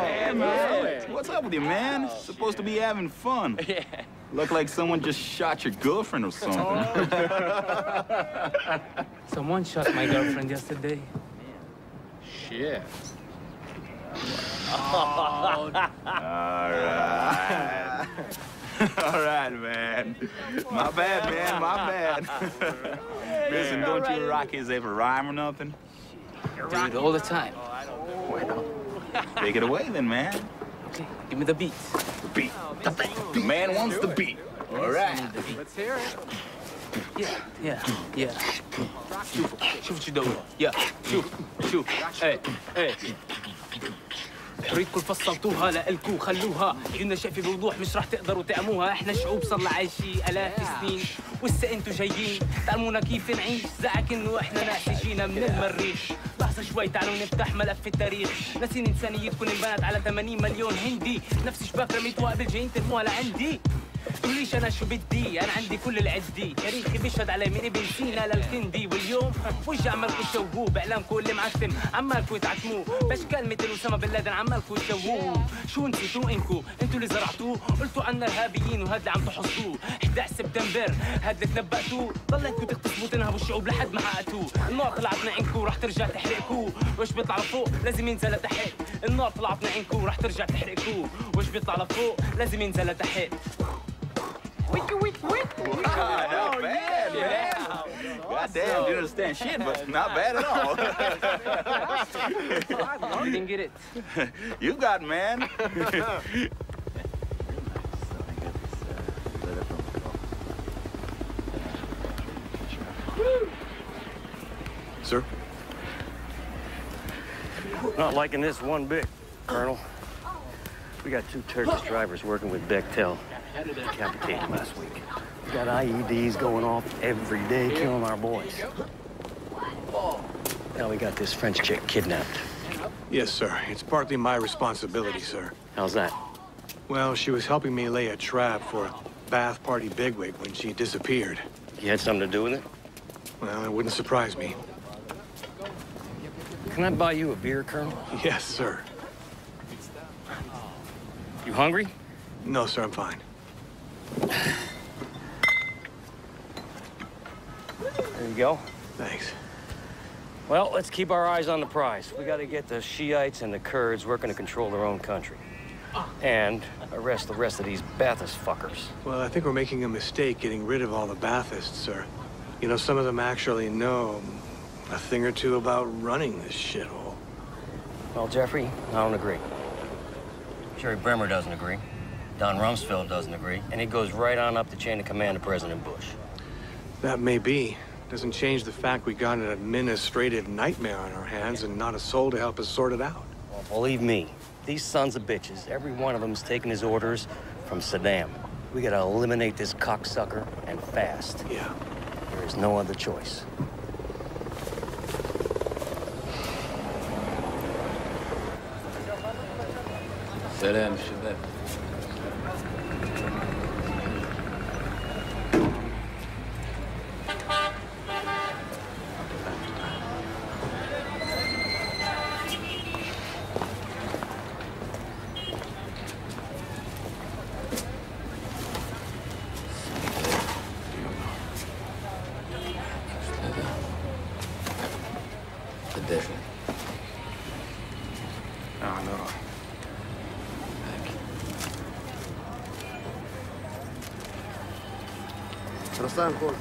Hey, man. What's up with you, man? Supposed to be having fun. Yeah. Look like someone just shot your girlfriend or something. Someone shot my girlfriend yesterday. Shit. All right. All right, man. My bad, man. My bad. Listen, don't you Rockies ever rhyme or nothing? Dude, all the time. Take it away then, man. Okay, give me the beat. The beat. The beat. The man wants the beat. All right. Let's hear it. Yeah, yeah, yeah. Shoot, shoot what you doing. Yeah, shoot, shoot. Hey, hey. حريتكم فصلتوها لإلكوا خلوها عيوننا شايفة بوضوح مش رح تقدروا تعموها إحنا شعوب صار عايشين آلاف السنين وهسه أنتوا جايين تعلمونا كيف نعيش زعك انه إحنا ناس جينا من المريخ لحظة شوي. تعالوا نفتح ملف التاريخ. ناسين انسانيتكم انبنت على 80 مليون هندي. نفس شباك رميتوها قبل جايين ترموها لعندي. تقوليش أنا شو بدي؟ أنا عندي كل العدي. تاريخي بيشهد علي من ابن سينا للكندي واليوم وجه عمالكوا تشوهوه باعلامكم اللي معتم عمالكوا تعتموه باشكال مثل اسامه بن لادن عمالكوا تشوهوه شو نسيتوا انكو؟ أنتوا اللي زرعتوه قلتوا عنا ارهابيين وهذا اللي عم تحصوه 11 سبتمبر. هذا اللي تنبأتوه ضليتكوا تغتصبوا تنهبوا الشعوب لحد ما حققتوه النار طلعت من عينكم رح ترجع تحرقكوا وش بيطلع لفوق؟ لازم ينزل لتحت. النار طلعت من عينكم رح ترجع تحرقكوا وش بيطلع لفوق؟ لازم ينزل لتحت. Not oh, bad, man. Yeah. God damn, didn't understand shit, but not bad at all. You didn't get it. you got, man. Sir? Not liking this one bit, Colonel. We got two Turkish drivers working with Bechtel. Decapitated last week. We got IEDs going off every day, killing our boys. Now we got this French chick kidnapped. Yes, sir. It's partly my responsibility, sir. How's that? Well, she was helping me lay a trap for a Bath Party bigwig when she disappeared. You had something to do with it? Well, it wouldn't surprise me. Can I buy you a beer, Colonel? Yes, sir. You hungry? No, sir, I'm fine. There you go. Thanks. Well, let's keep our eyes on the prize. We gotta get the Shiites and the Kurds working to control their own country. And arrest the rest of these Baathist fuckers. Well, I think we're making a mistake getting rid of all the Baathists, sir. You know, some of them actually know a thing or two about running this shithole. Well, Jeffrey, I don't agree. Jerry Bremer doesn't agree. Don Rumsfeld doesn't agree, and it goes right on up the chain of command to President Bush. That may be. Doesn't change the fact we got an administrative nightmare on our hands and not a soul to help us sort it out. Well, believe me, these sons of bitches, every one of them's taking his orders from Saddam. We gotta eliminate this cocksucker and fast. Yeah. There is no other choice. Saddam Shabbat. Santos.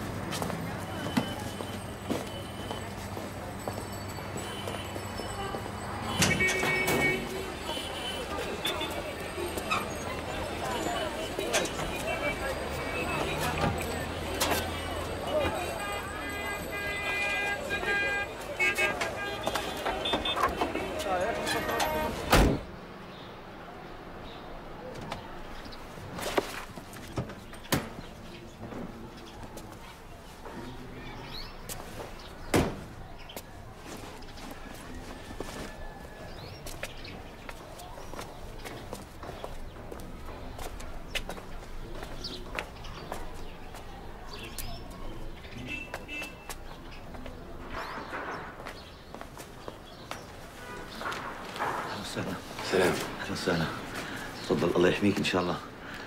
يحميك إن شاء الله.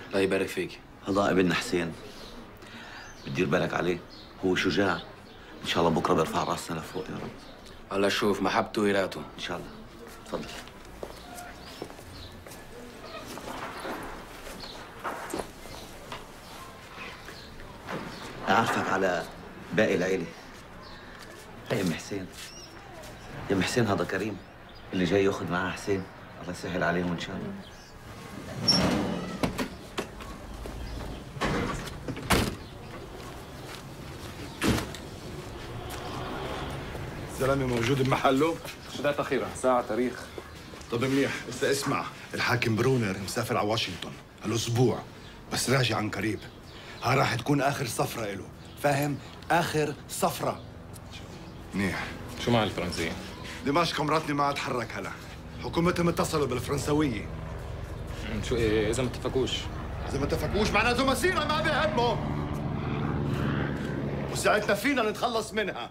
الله يبارك فيك. هذا ابننا حسين. بتدير بالك عليه. هو شجاع. إن شاء الله بكرة بيرفع رأسنا لفوق يا رب. الله شوف محبته ويراته. إن شاء الله. تفضل. أعرفك على باقي العيلة. هي أم حسين. يا أم حسين هذا كريم. اللي جاي ياخذ معاه حسين. الله يسهل عليهم إن شاء الله. زلمه موجود بمحله؟ بدأت أخيرا ساعة تاريخ. طب منيح بس اسمع. الحاكم برونر مسافر على واشنطن هالاسبوع بس راجع عن قريب. ها راح تكون آخر صفرة له فاهم؟ آخر صفرة. منيح. شو مع الفرنسيين؟ دمشق مراتني ما أتحرك هلا. حكومتهم اتصلوا بالفرنسوية. شو إيه إذا ما اتفقوش. إذا ما اتفقوش معناته مسيرة ما بيهمهم. وساعتنا فينا نتخلص منها.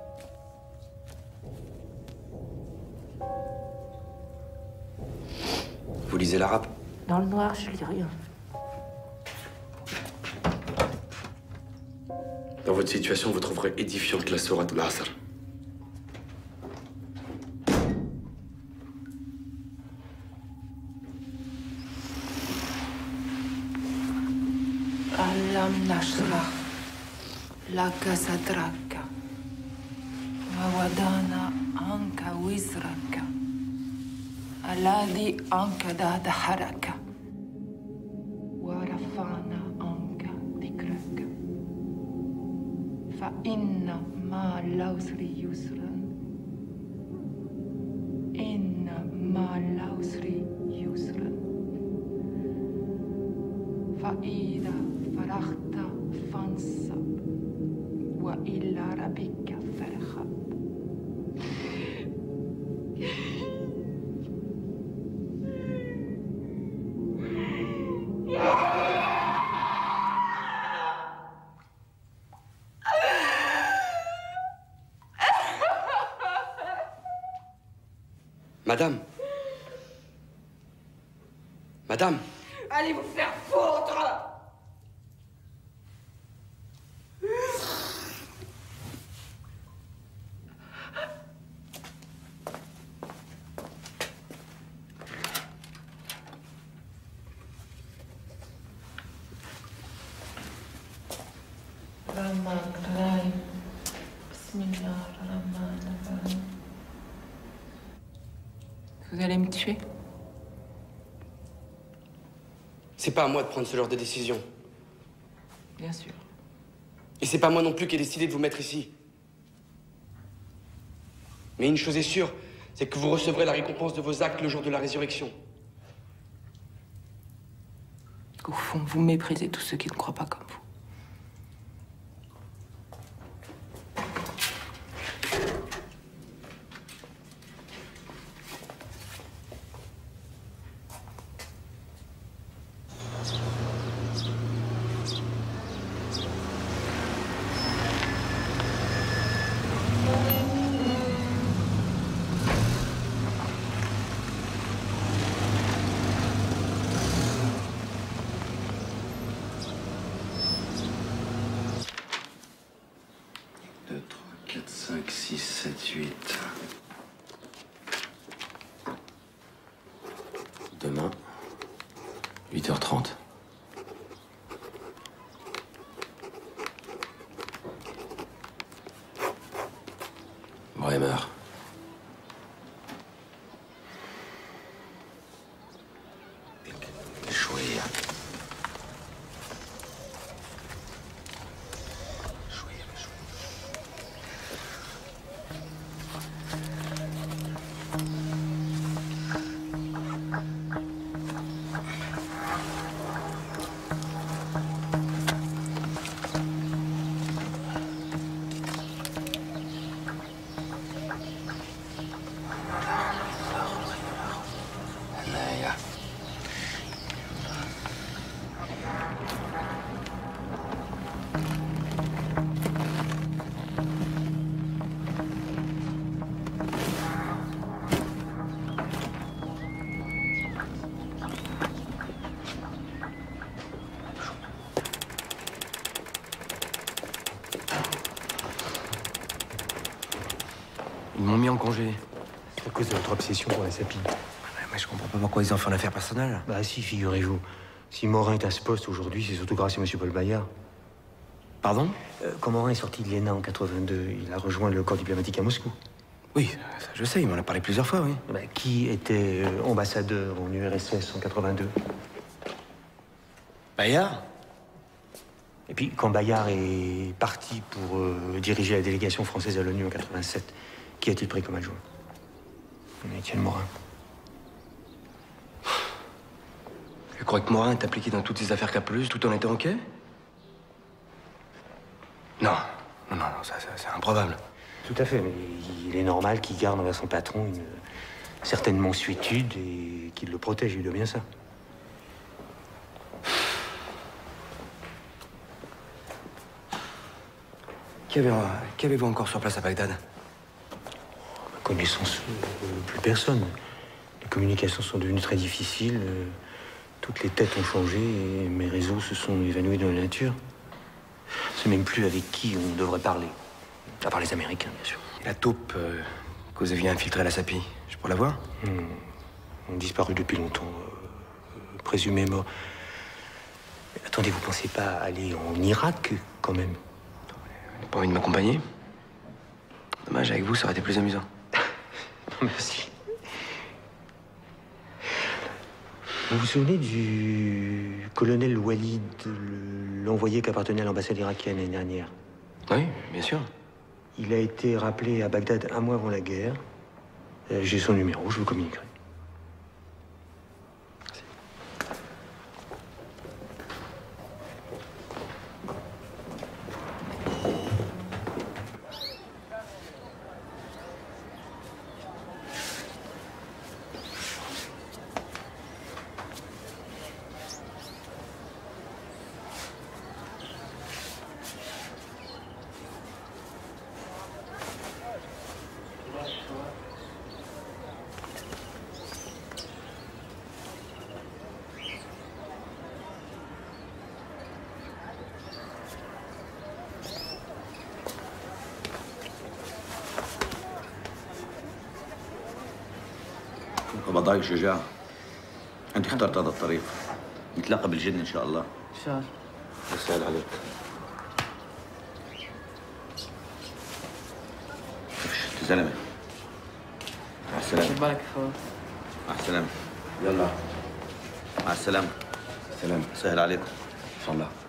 l'arabe Dans le noir, je lis rien. Dans votre situation, vous trouverez édifiante la sourate al-Asr. Alam Nashra, la الذي أنقض ظهرك allez me tuer C'est pas à moi de prendre ce genre de décision. Bien sûr. Et c'est pas moi non plus qui ai décidé de vous mettre ici. Mais une chose est sûre, c'est que vous recevrez la récompense de vos actes le jour de la résurrection. Au fond, vous méprisez tous ceux qui ne croient pas comme vous. Deux, trois, quatre, cinq, six, sept, huit. Demain, 8h30. Congé. C'est à cause de votre obsession pour la sapine. Mais je comprends pas pourquoi ils en font une affaire personnelle. Bah si, figurez-vous. Si Morin est à ce poste aujourd'hui, c'est surtout grâce à M. Paul Bayard. Pardon? Euh, Quand Morin est sorti de l'ENA en 82, il a rejoint le corps diplomatique à Moscou. Oui, ça, je sais, il m'en a parlé plusieurs fois, oui. Bah, qui était euh, ambassadeur en URSS en 82 Bayard? Et puis, quand Bayard est parti pour euh, diriger la délégation française à l'ONU en 87, qui a-t-il pris comme adjoint Étienne Morin. Je crois que Morin est impliqué dans toutes ces affaires capeleuses tout en étant OK Non, non, non, non, ça, ça, c'est improbable. Tout à fait, mais il est normal qu'il garde envers son patron une certaine mansuétude et qu'il le protège, il doit bien ça. Qu'avez- Qu'avez-vous encore sur place à Bagdad? Connaissance, euh, plus personne. Les communications sont devenues très difficiles. euh, toutes les têtes ont changé et mes réseaux se sont évanouis dans la nature. C'est même plus avec qui on devrait parler. À part les Américains, bien sûr. Et la taupe euh, que vous aviez infiltrée à la SAPI, je pourrais la voir? Hmm. On disparu depuis longtemps. euh, présumé mort. Mais attendez, vous pensez pas aller en Irak, quand même? Pas envie de m'accompagner Dommage, avec vous, ça aurait été plus amusant. Merci. Vous vous souvenez du colonel Walid, le- l'envoyé qui appartenait à l'ambassade irakienne l'année dernière? Oui, bien sûr. Il a été rappelé à Bagdad un mois avant la guerre. Euh, J'ai son numéro, je vous communiquerai. الله ضايق شجاع أنت اخترت هذا الطريق. نتلاقى بالجنة إن شاء الله. إن شاء الله. يسهل عليك. يا زلمه مع السلامة. خد بالك مع السلامة. يلا. مع السلامة. سلام. سهل عليكم. إن شاء الله.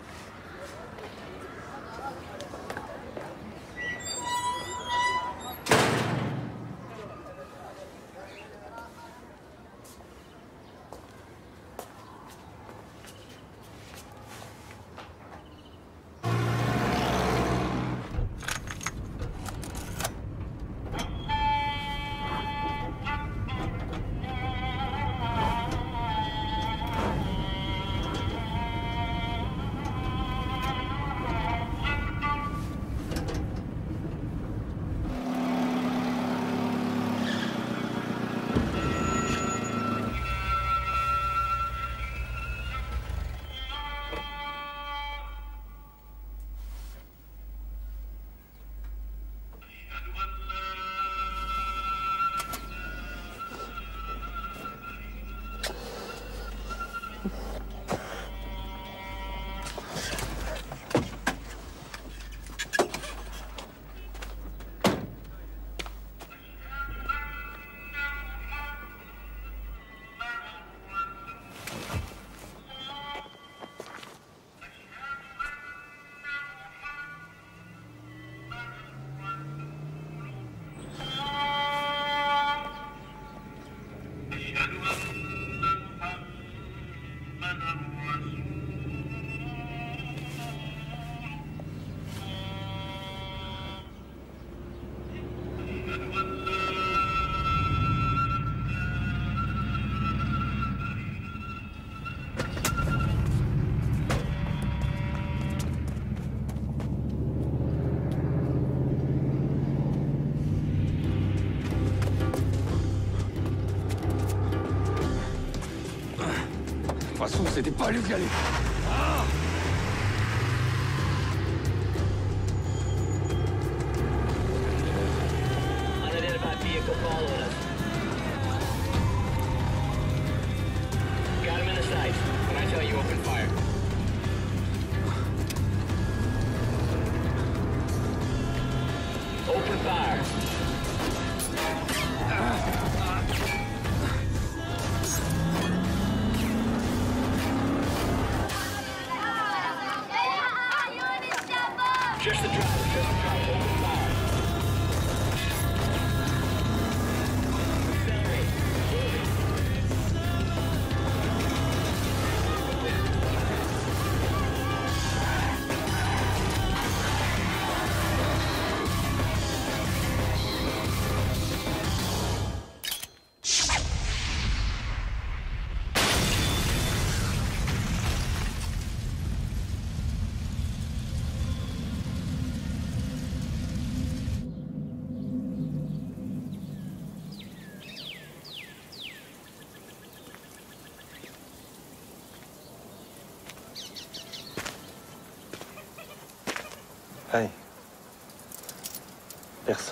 C'était pas lui qui allait.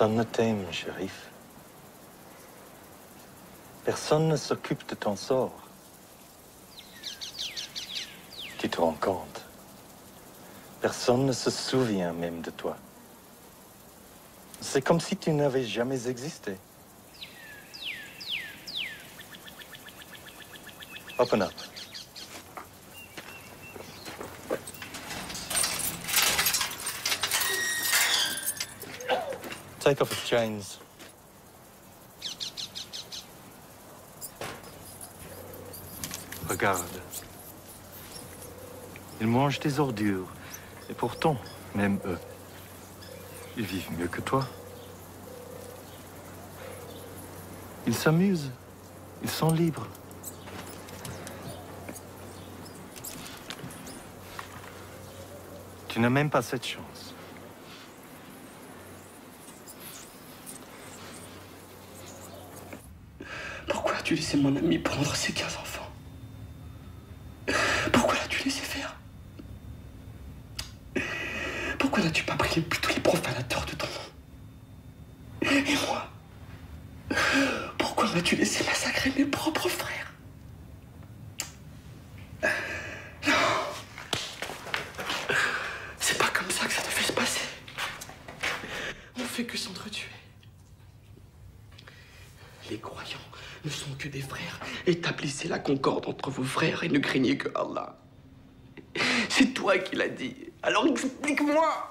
Personne ne t'aime, shérif. Personne ne s'occupe de ton sort. Tu te rends compte? Personne ne se souvient même de toi. C'est comme si tu n'avais jamais existé. Open up. Take off his chains. Regarde. Ils mangent des ordures. Et pourtant, même eux, ils vivent mieux que toi. Ils s'amusent. Ils sont libres. Tu n'as même pas cette chance. As-tu laissé mon ami prendre ces 15 enfants Pourquoi l'as-tu laissé faire Pourquoi n'as-tu pas prié plutôt les profanateurs de ton nom Et moi Pourquoi m'as-tu laissé massacrer mes propres frères Non C'est pas comme ça que ça devait se passer. On fait que s'entretuer. Les croyants ne sont que des frères. Établissez la vos frères et ne craignez que Allah. C'est toi qui l'as dit. Alors explique-moi.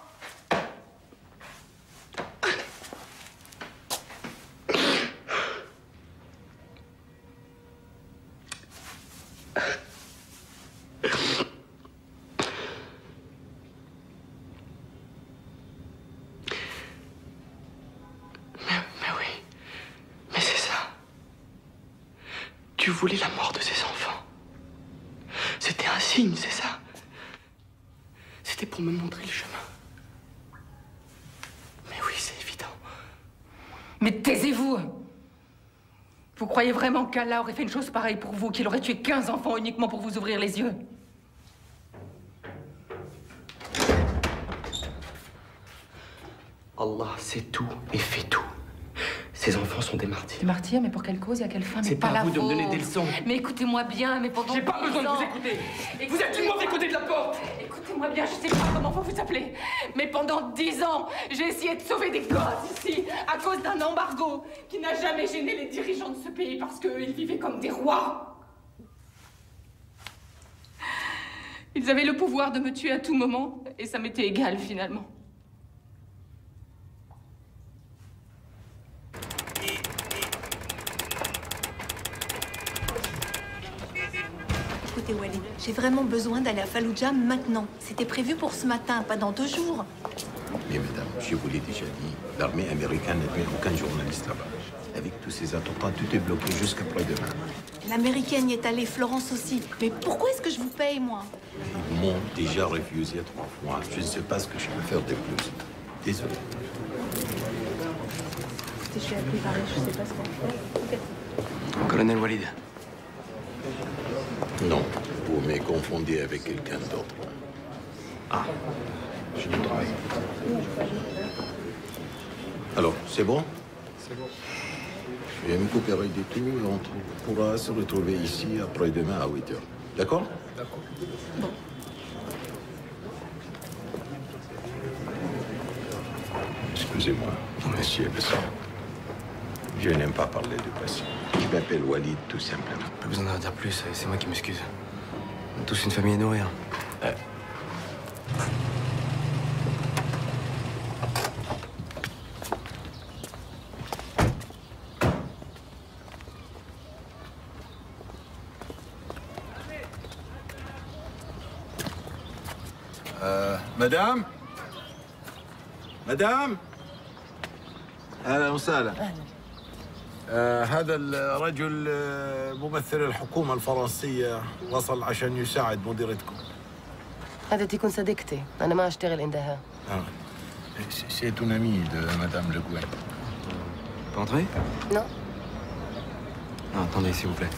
Mais, oui, mais c'est ça. Tu voulais la mort de ses enfants. C'est ça. C'était pour me montrer le chemin. Mais oui, c'est évident. Mais taisez-vous Vous croyez vraiment qu'Allah aurait fait une chose pareille pour vous, qu'il aurait tué 15 enfants uniquement pour vous ouvrir les yeux? Allah sait tout et fait tout. Ces enfants sont des martyrs. Des martyrs, mais pour quelle cause et à quelle fin C'est Mais pas à la vous de me donner des leçons. Mais écoutez-moi bien, mais pendant J'ai pas 10 besoin de vous écouter. Vous êtes du mauvais côté de la porte. Écoutez-moi bien, je sais pas comment vous vous appelez, mais pendant 10 ans, j'ai essayé de sauver des gosses ici à cause d'un embargo qui n'a jamais gêné les dirigeants de ce pays parce qu'ils vivaient comme des rois. Ils avaient le pouvoir de me tuer à tout moment et ça m'était égal finalement. J'ai vraiment besoin d'aller à Fallujah maintenant. C'était prévu pour ce matin, pas dans deux jours. Mais madame, je vous l'ai déjà dit, l'armée américaine n'admet aucun journaliste là-bas. Avec tous ces attentats, tout est bloqué jusqu'après-demain. L'américaine y est allée, Florence aussi. Mais pourquoi est-ce que je vous paye, moi? Ils m'ont déjà refusé trois fois. Je ne sais pas ce que je peux faire de plus. Désolé. Je suis appelée Paris, je sais pas ce qu'on fait. Colonel Walid. Non, vous me confondez avec quelqu'un d'autre. Ah, je me trompe. Alors, c'est bon? C'est bon. Je vais me coopérer du tout et on pourra se retrouver ici après-demain à 8 heures. D'accord? D'accord. Excusez-moi, monsieur Besson. Je n'aime pas parler de passé. Je m'appelle Walid, tout simplement. Pas besoin d'en dire plus, c'est moi qui m'excuse. Tous une famille à nourrir. Euh, madame? Madame? Ah, Elle est ah, آه هذا الرجل آه، ممثل الحكومة الفرنسية وصل عشان يساعد مديرتكم هذا تكون صديقتي أنا ما أشتغل عندها Ah. C'est- C'est une amie de Madame Le Gouin. Pas entrer Non. Non, attendez, s'il vous plaît.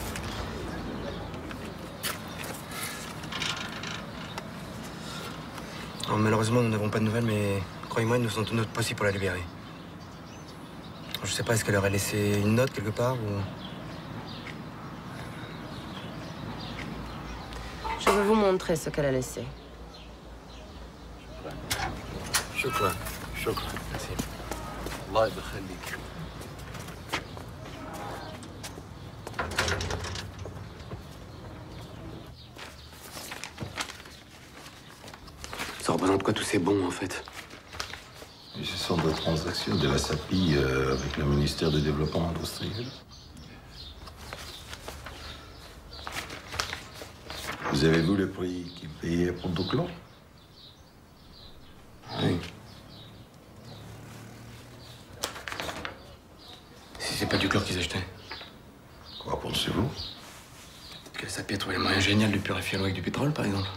Alors, malheureusement, nous n'avons pas de nouvelles, mais croyez-moi, nous faisons tout notre possible pour la libérer. je sais pas, est-ce qu'elle aurait laissé une note quelque part ou... Je vais vous montrer ce qu'elle a laissé. Chocolat. Chocolat. Merci. Allah Ça représente quoi tous ces bons en fait? Sont des transactions de la SAPI euh, avec le ministère du Développement industriel. Vous avez vu le prix qu'ils payaient pour Douclon Oui. Si c'est pas du chlore qu'ils achetaient. Quoi pensez-vous? Peut-être que la SAPI a trouvé le moyen génial de purifier l'eau avec du pétrole, par exemple.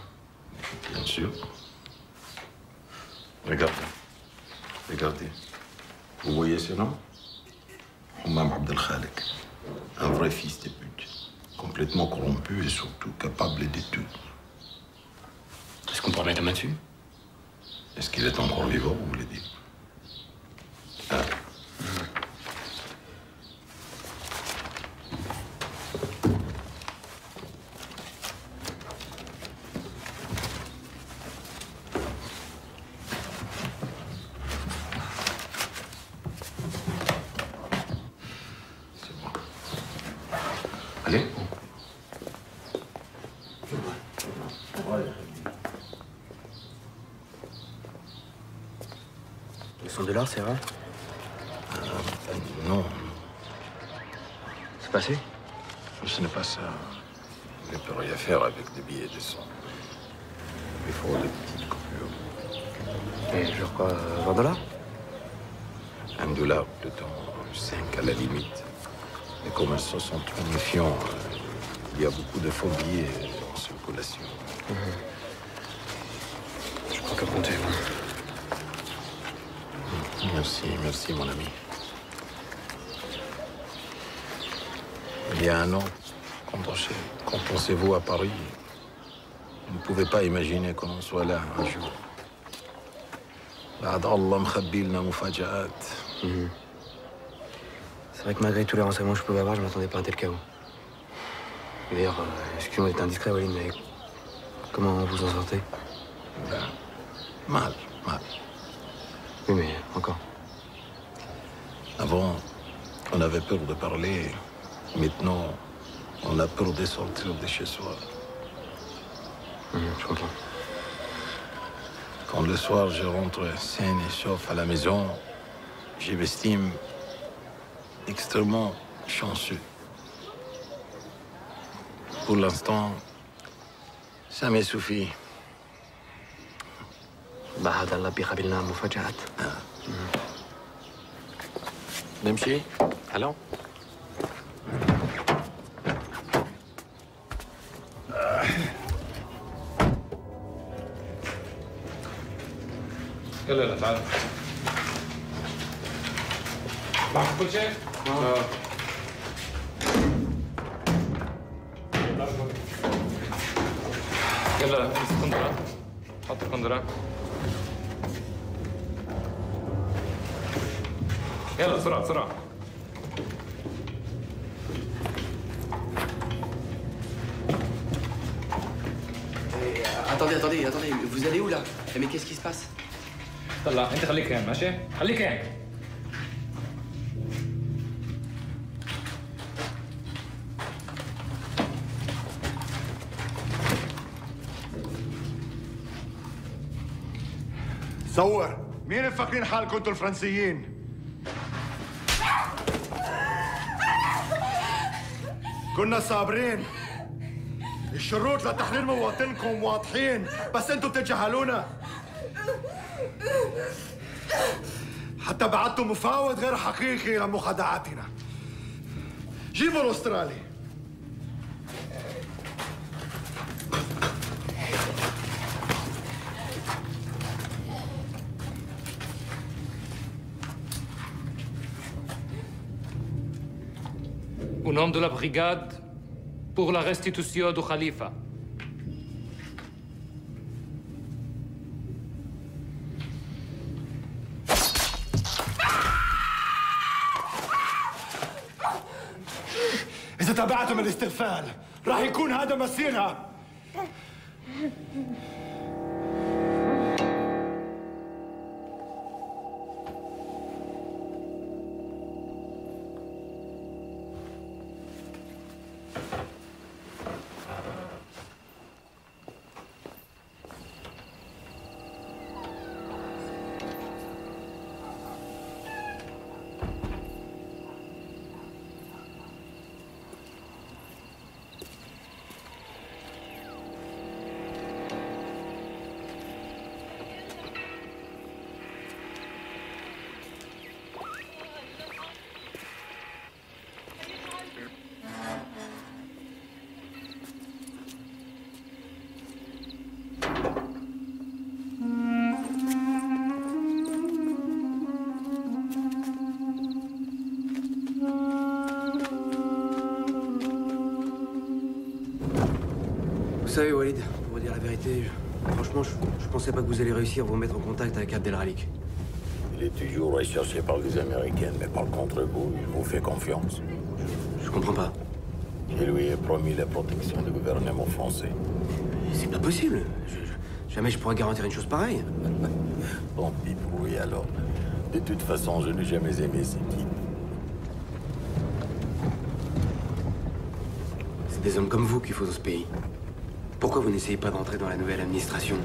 Bien sûr. Regardez. Regardez. Vous voyez ce nom Oumam Abdel Khalek. Un vrai fils de pute. Complètement corrompu et surtout capable de tout. Est-ce qu'on pourrait mettre la main dessus Est-ce qu'il est encore vivant, vous voulez dire Ah. Allez. C'est vrai Non, C'est passé? Ce n'est pas ça. On ne peut rien faire avec des billets de sang. Il faut des petites coupures. Et genre quoi, 20 dollars? Un dollar, plutôt. Cinq à la limite. Mais comme elles se sont unifiants, euh, il y a beaucoup de faux billets en circulation. Je crois qu'à compter, moi. Merci, merci mon ami. Il y a un an, quand pensez-vous à Paris, vous ne pouvez pas imaginer qu'on soit là un jour. Mhm. C'est vrai que malgré tous les renseignements que je pouvais avoir, je ne m'attendais pas à tel chaos. D'ailleurs, euh, excusez-moi d'être indiscret, Walid, mais comment vous en sortez? peur de parler. Maintenant, on a peur de sortir de chez soi. je comprends. Quand le soir, je rentre sain et sauf à la maison, je m'estime extrêmement chanceux. Pour l'instant, ça me suffit. بعد الله بيقابلنا مفاجآت نمشي؟ Allons. يلا يلا تعال معك كل شيء؟ اه يلا امسك قندرة حط القندرة يلا بسرعة بسرعة Attendez, attendez. Vous allez où là Eh, Mais qu'est-ce qui se passe طلع انت خليك هين ماشي خليك هين صور. مين مفكرين حالكم أنتوا الفرنسيين؟ كنا صابرين. الشروط لتحرير مواطنكم واضحين بس أنتوا بتتجاهلونا. حتى بعتوا مفاوض غير حقيقي لمخادعاتنا. جيبوا الأسترالي. Au nom de la brigade, pour la restitution du Khalifa. إذا تبعتم الاستغفال راح يكون هذا مصيرها savez, Walid, pour vous dire la vérité, je- franchement, je, je pensais pas que vous allez réussir à vous mettre en contact avec Abdel Ralik. Il est toujours recherché par les Américains, mais par contre vous, il vous fait confiance. Je comprends pas. Il lui a promis la protection du gouvernement français. C'est pas possible. Je- je- jamais je pourrais garantir une chose pareille. Tant pis pour lui alors. De toute façon, je n'ai jamais aimé ce type. C'est des hommes comme vous qu'il faut dans ce pays. Pourquoi vous n'essayez pas d'entrer dans la nouvelle administration?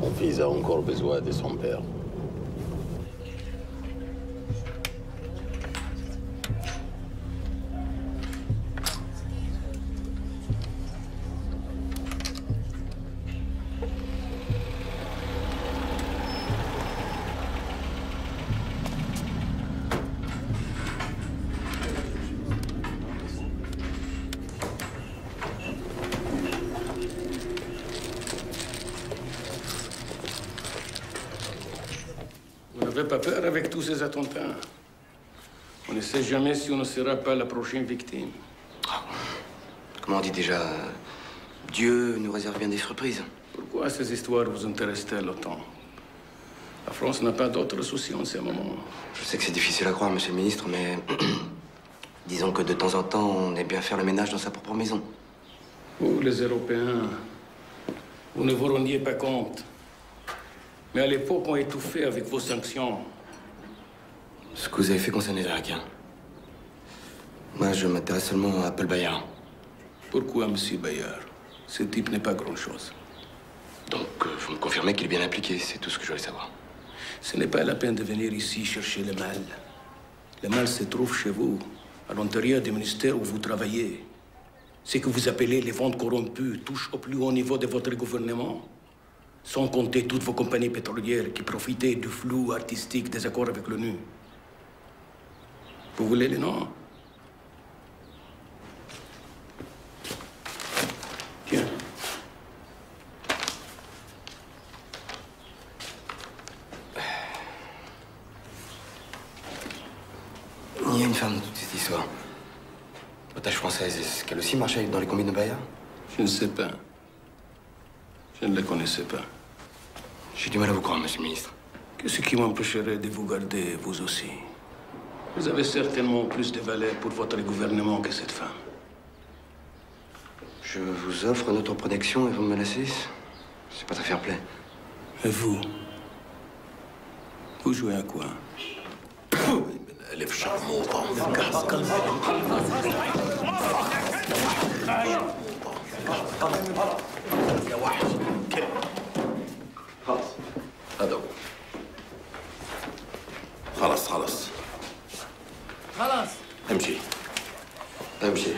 Mon fils a encore besoin de son père. Jamais si on ne sera pas la prochaine victime. Comment on dit déjà Dieu nous réserve bien des surprises. Pourquoi ces histoires vous intéressent-elles autant? La France n'a pas d'autres soucis en ce moment. Je sais que c'est difficile à croire, monsieur le ministre, mais disons que de temps en temps, on aime bien faire le ménage dans sa propre maison. Vous, les Européens, vous ne vous rendiez pas compte. Mais à l'époque, on étouffait avec vos sanctions. Ce que vous avez fait concerne les Irakiens. Moi, je m'intéresse seulement à Paul Bayard. Pourquoi, monsieur Bayard? Ce type n'est pas grand-chose. Donc, euh, vous me confirmez qu'il est bien impliqué, c'est tout ce que je voulais savoir. Ce n'est pas la peine de venir ici chercher le mal. Le mal se trouve chez vous, à l'intérieur du ministère où vous travaillez. Ce que vous appelez les ventes corrompues touche au plus haut niveau de votre gouvernement. Sans compter toutes vos compagnies pétrolières qui profitaient du flou artistique des accords avec l'ONU. Vous voulez les noms Dans les combines de Bayard Je ne sais pas. Je ne les connaissais pas. J'ai du mal à vous croire, monsieur le ministre. Qu'est-ce qui m'empêcherait de vous garder, vous aussi? Vous avez certainement plus de valeur pour votre gouvernement que cette femme. Je vous offre notre protection et vous me menacez C'est pas très fair-play. Et vous? Vous jouez à quoi? أيوه يا خلاص. خلاص. امشي. امشي.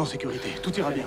en sécurité. Tout ira bien.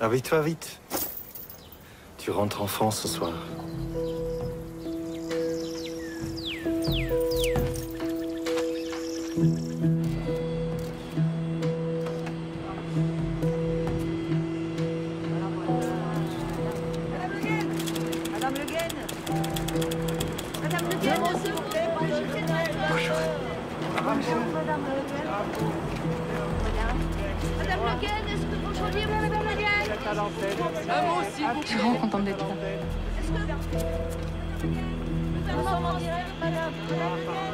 Habille-toi vite. Tu rentres en France ce soir. Un mot. Je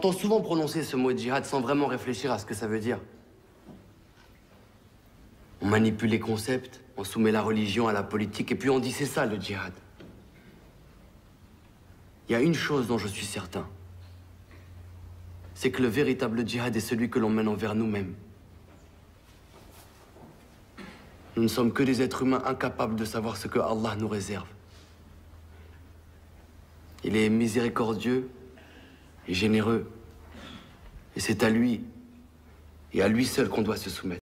entend souvent prononcer ce mot djihad sans vraiment réfléchir à ce que ça veut dire. On manipule les concepts, on soumet la religion à la politique, et puis on dit c'est ça le djihad. Il y a une chose dont je suis certain. C'est que le véritable djihad est celui que l'on mène envers nous-mêmes. Nous ne sommes que des êtres humains incapables de savoir ce que Allah nous réserve. Il est miséricordieux et généreux. Et c'est à lui, et à lui seul qu'on doit se soumettre.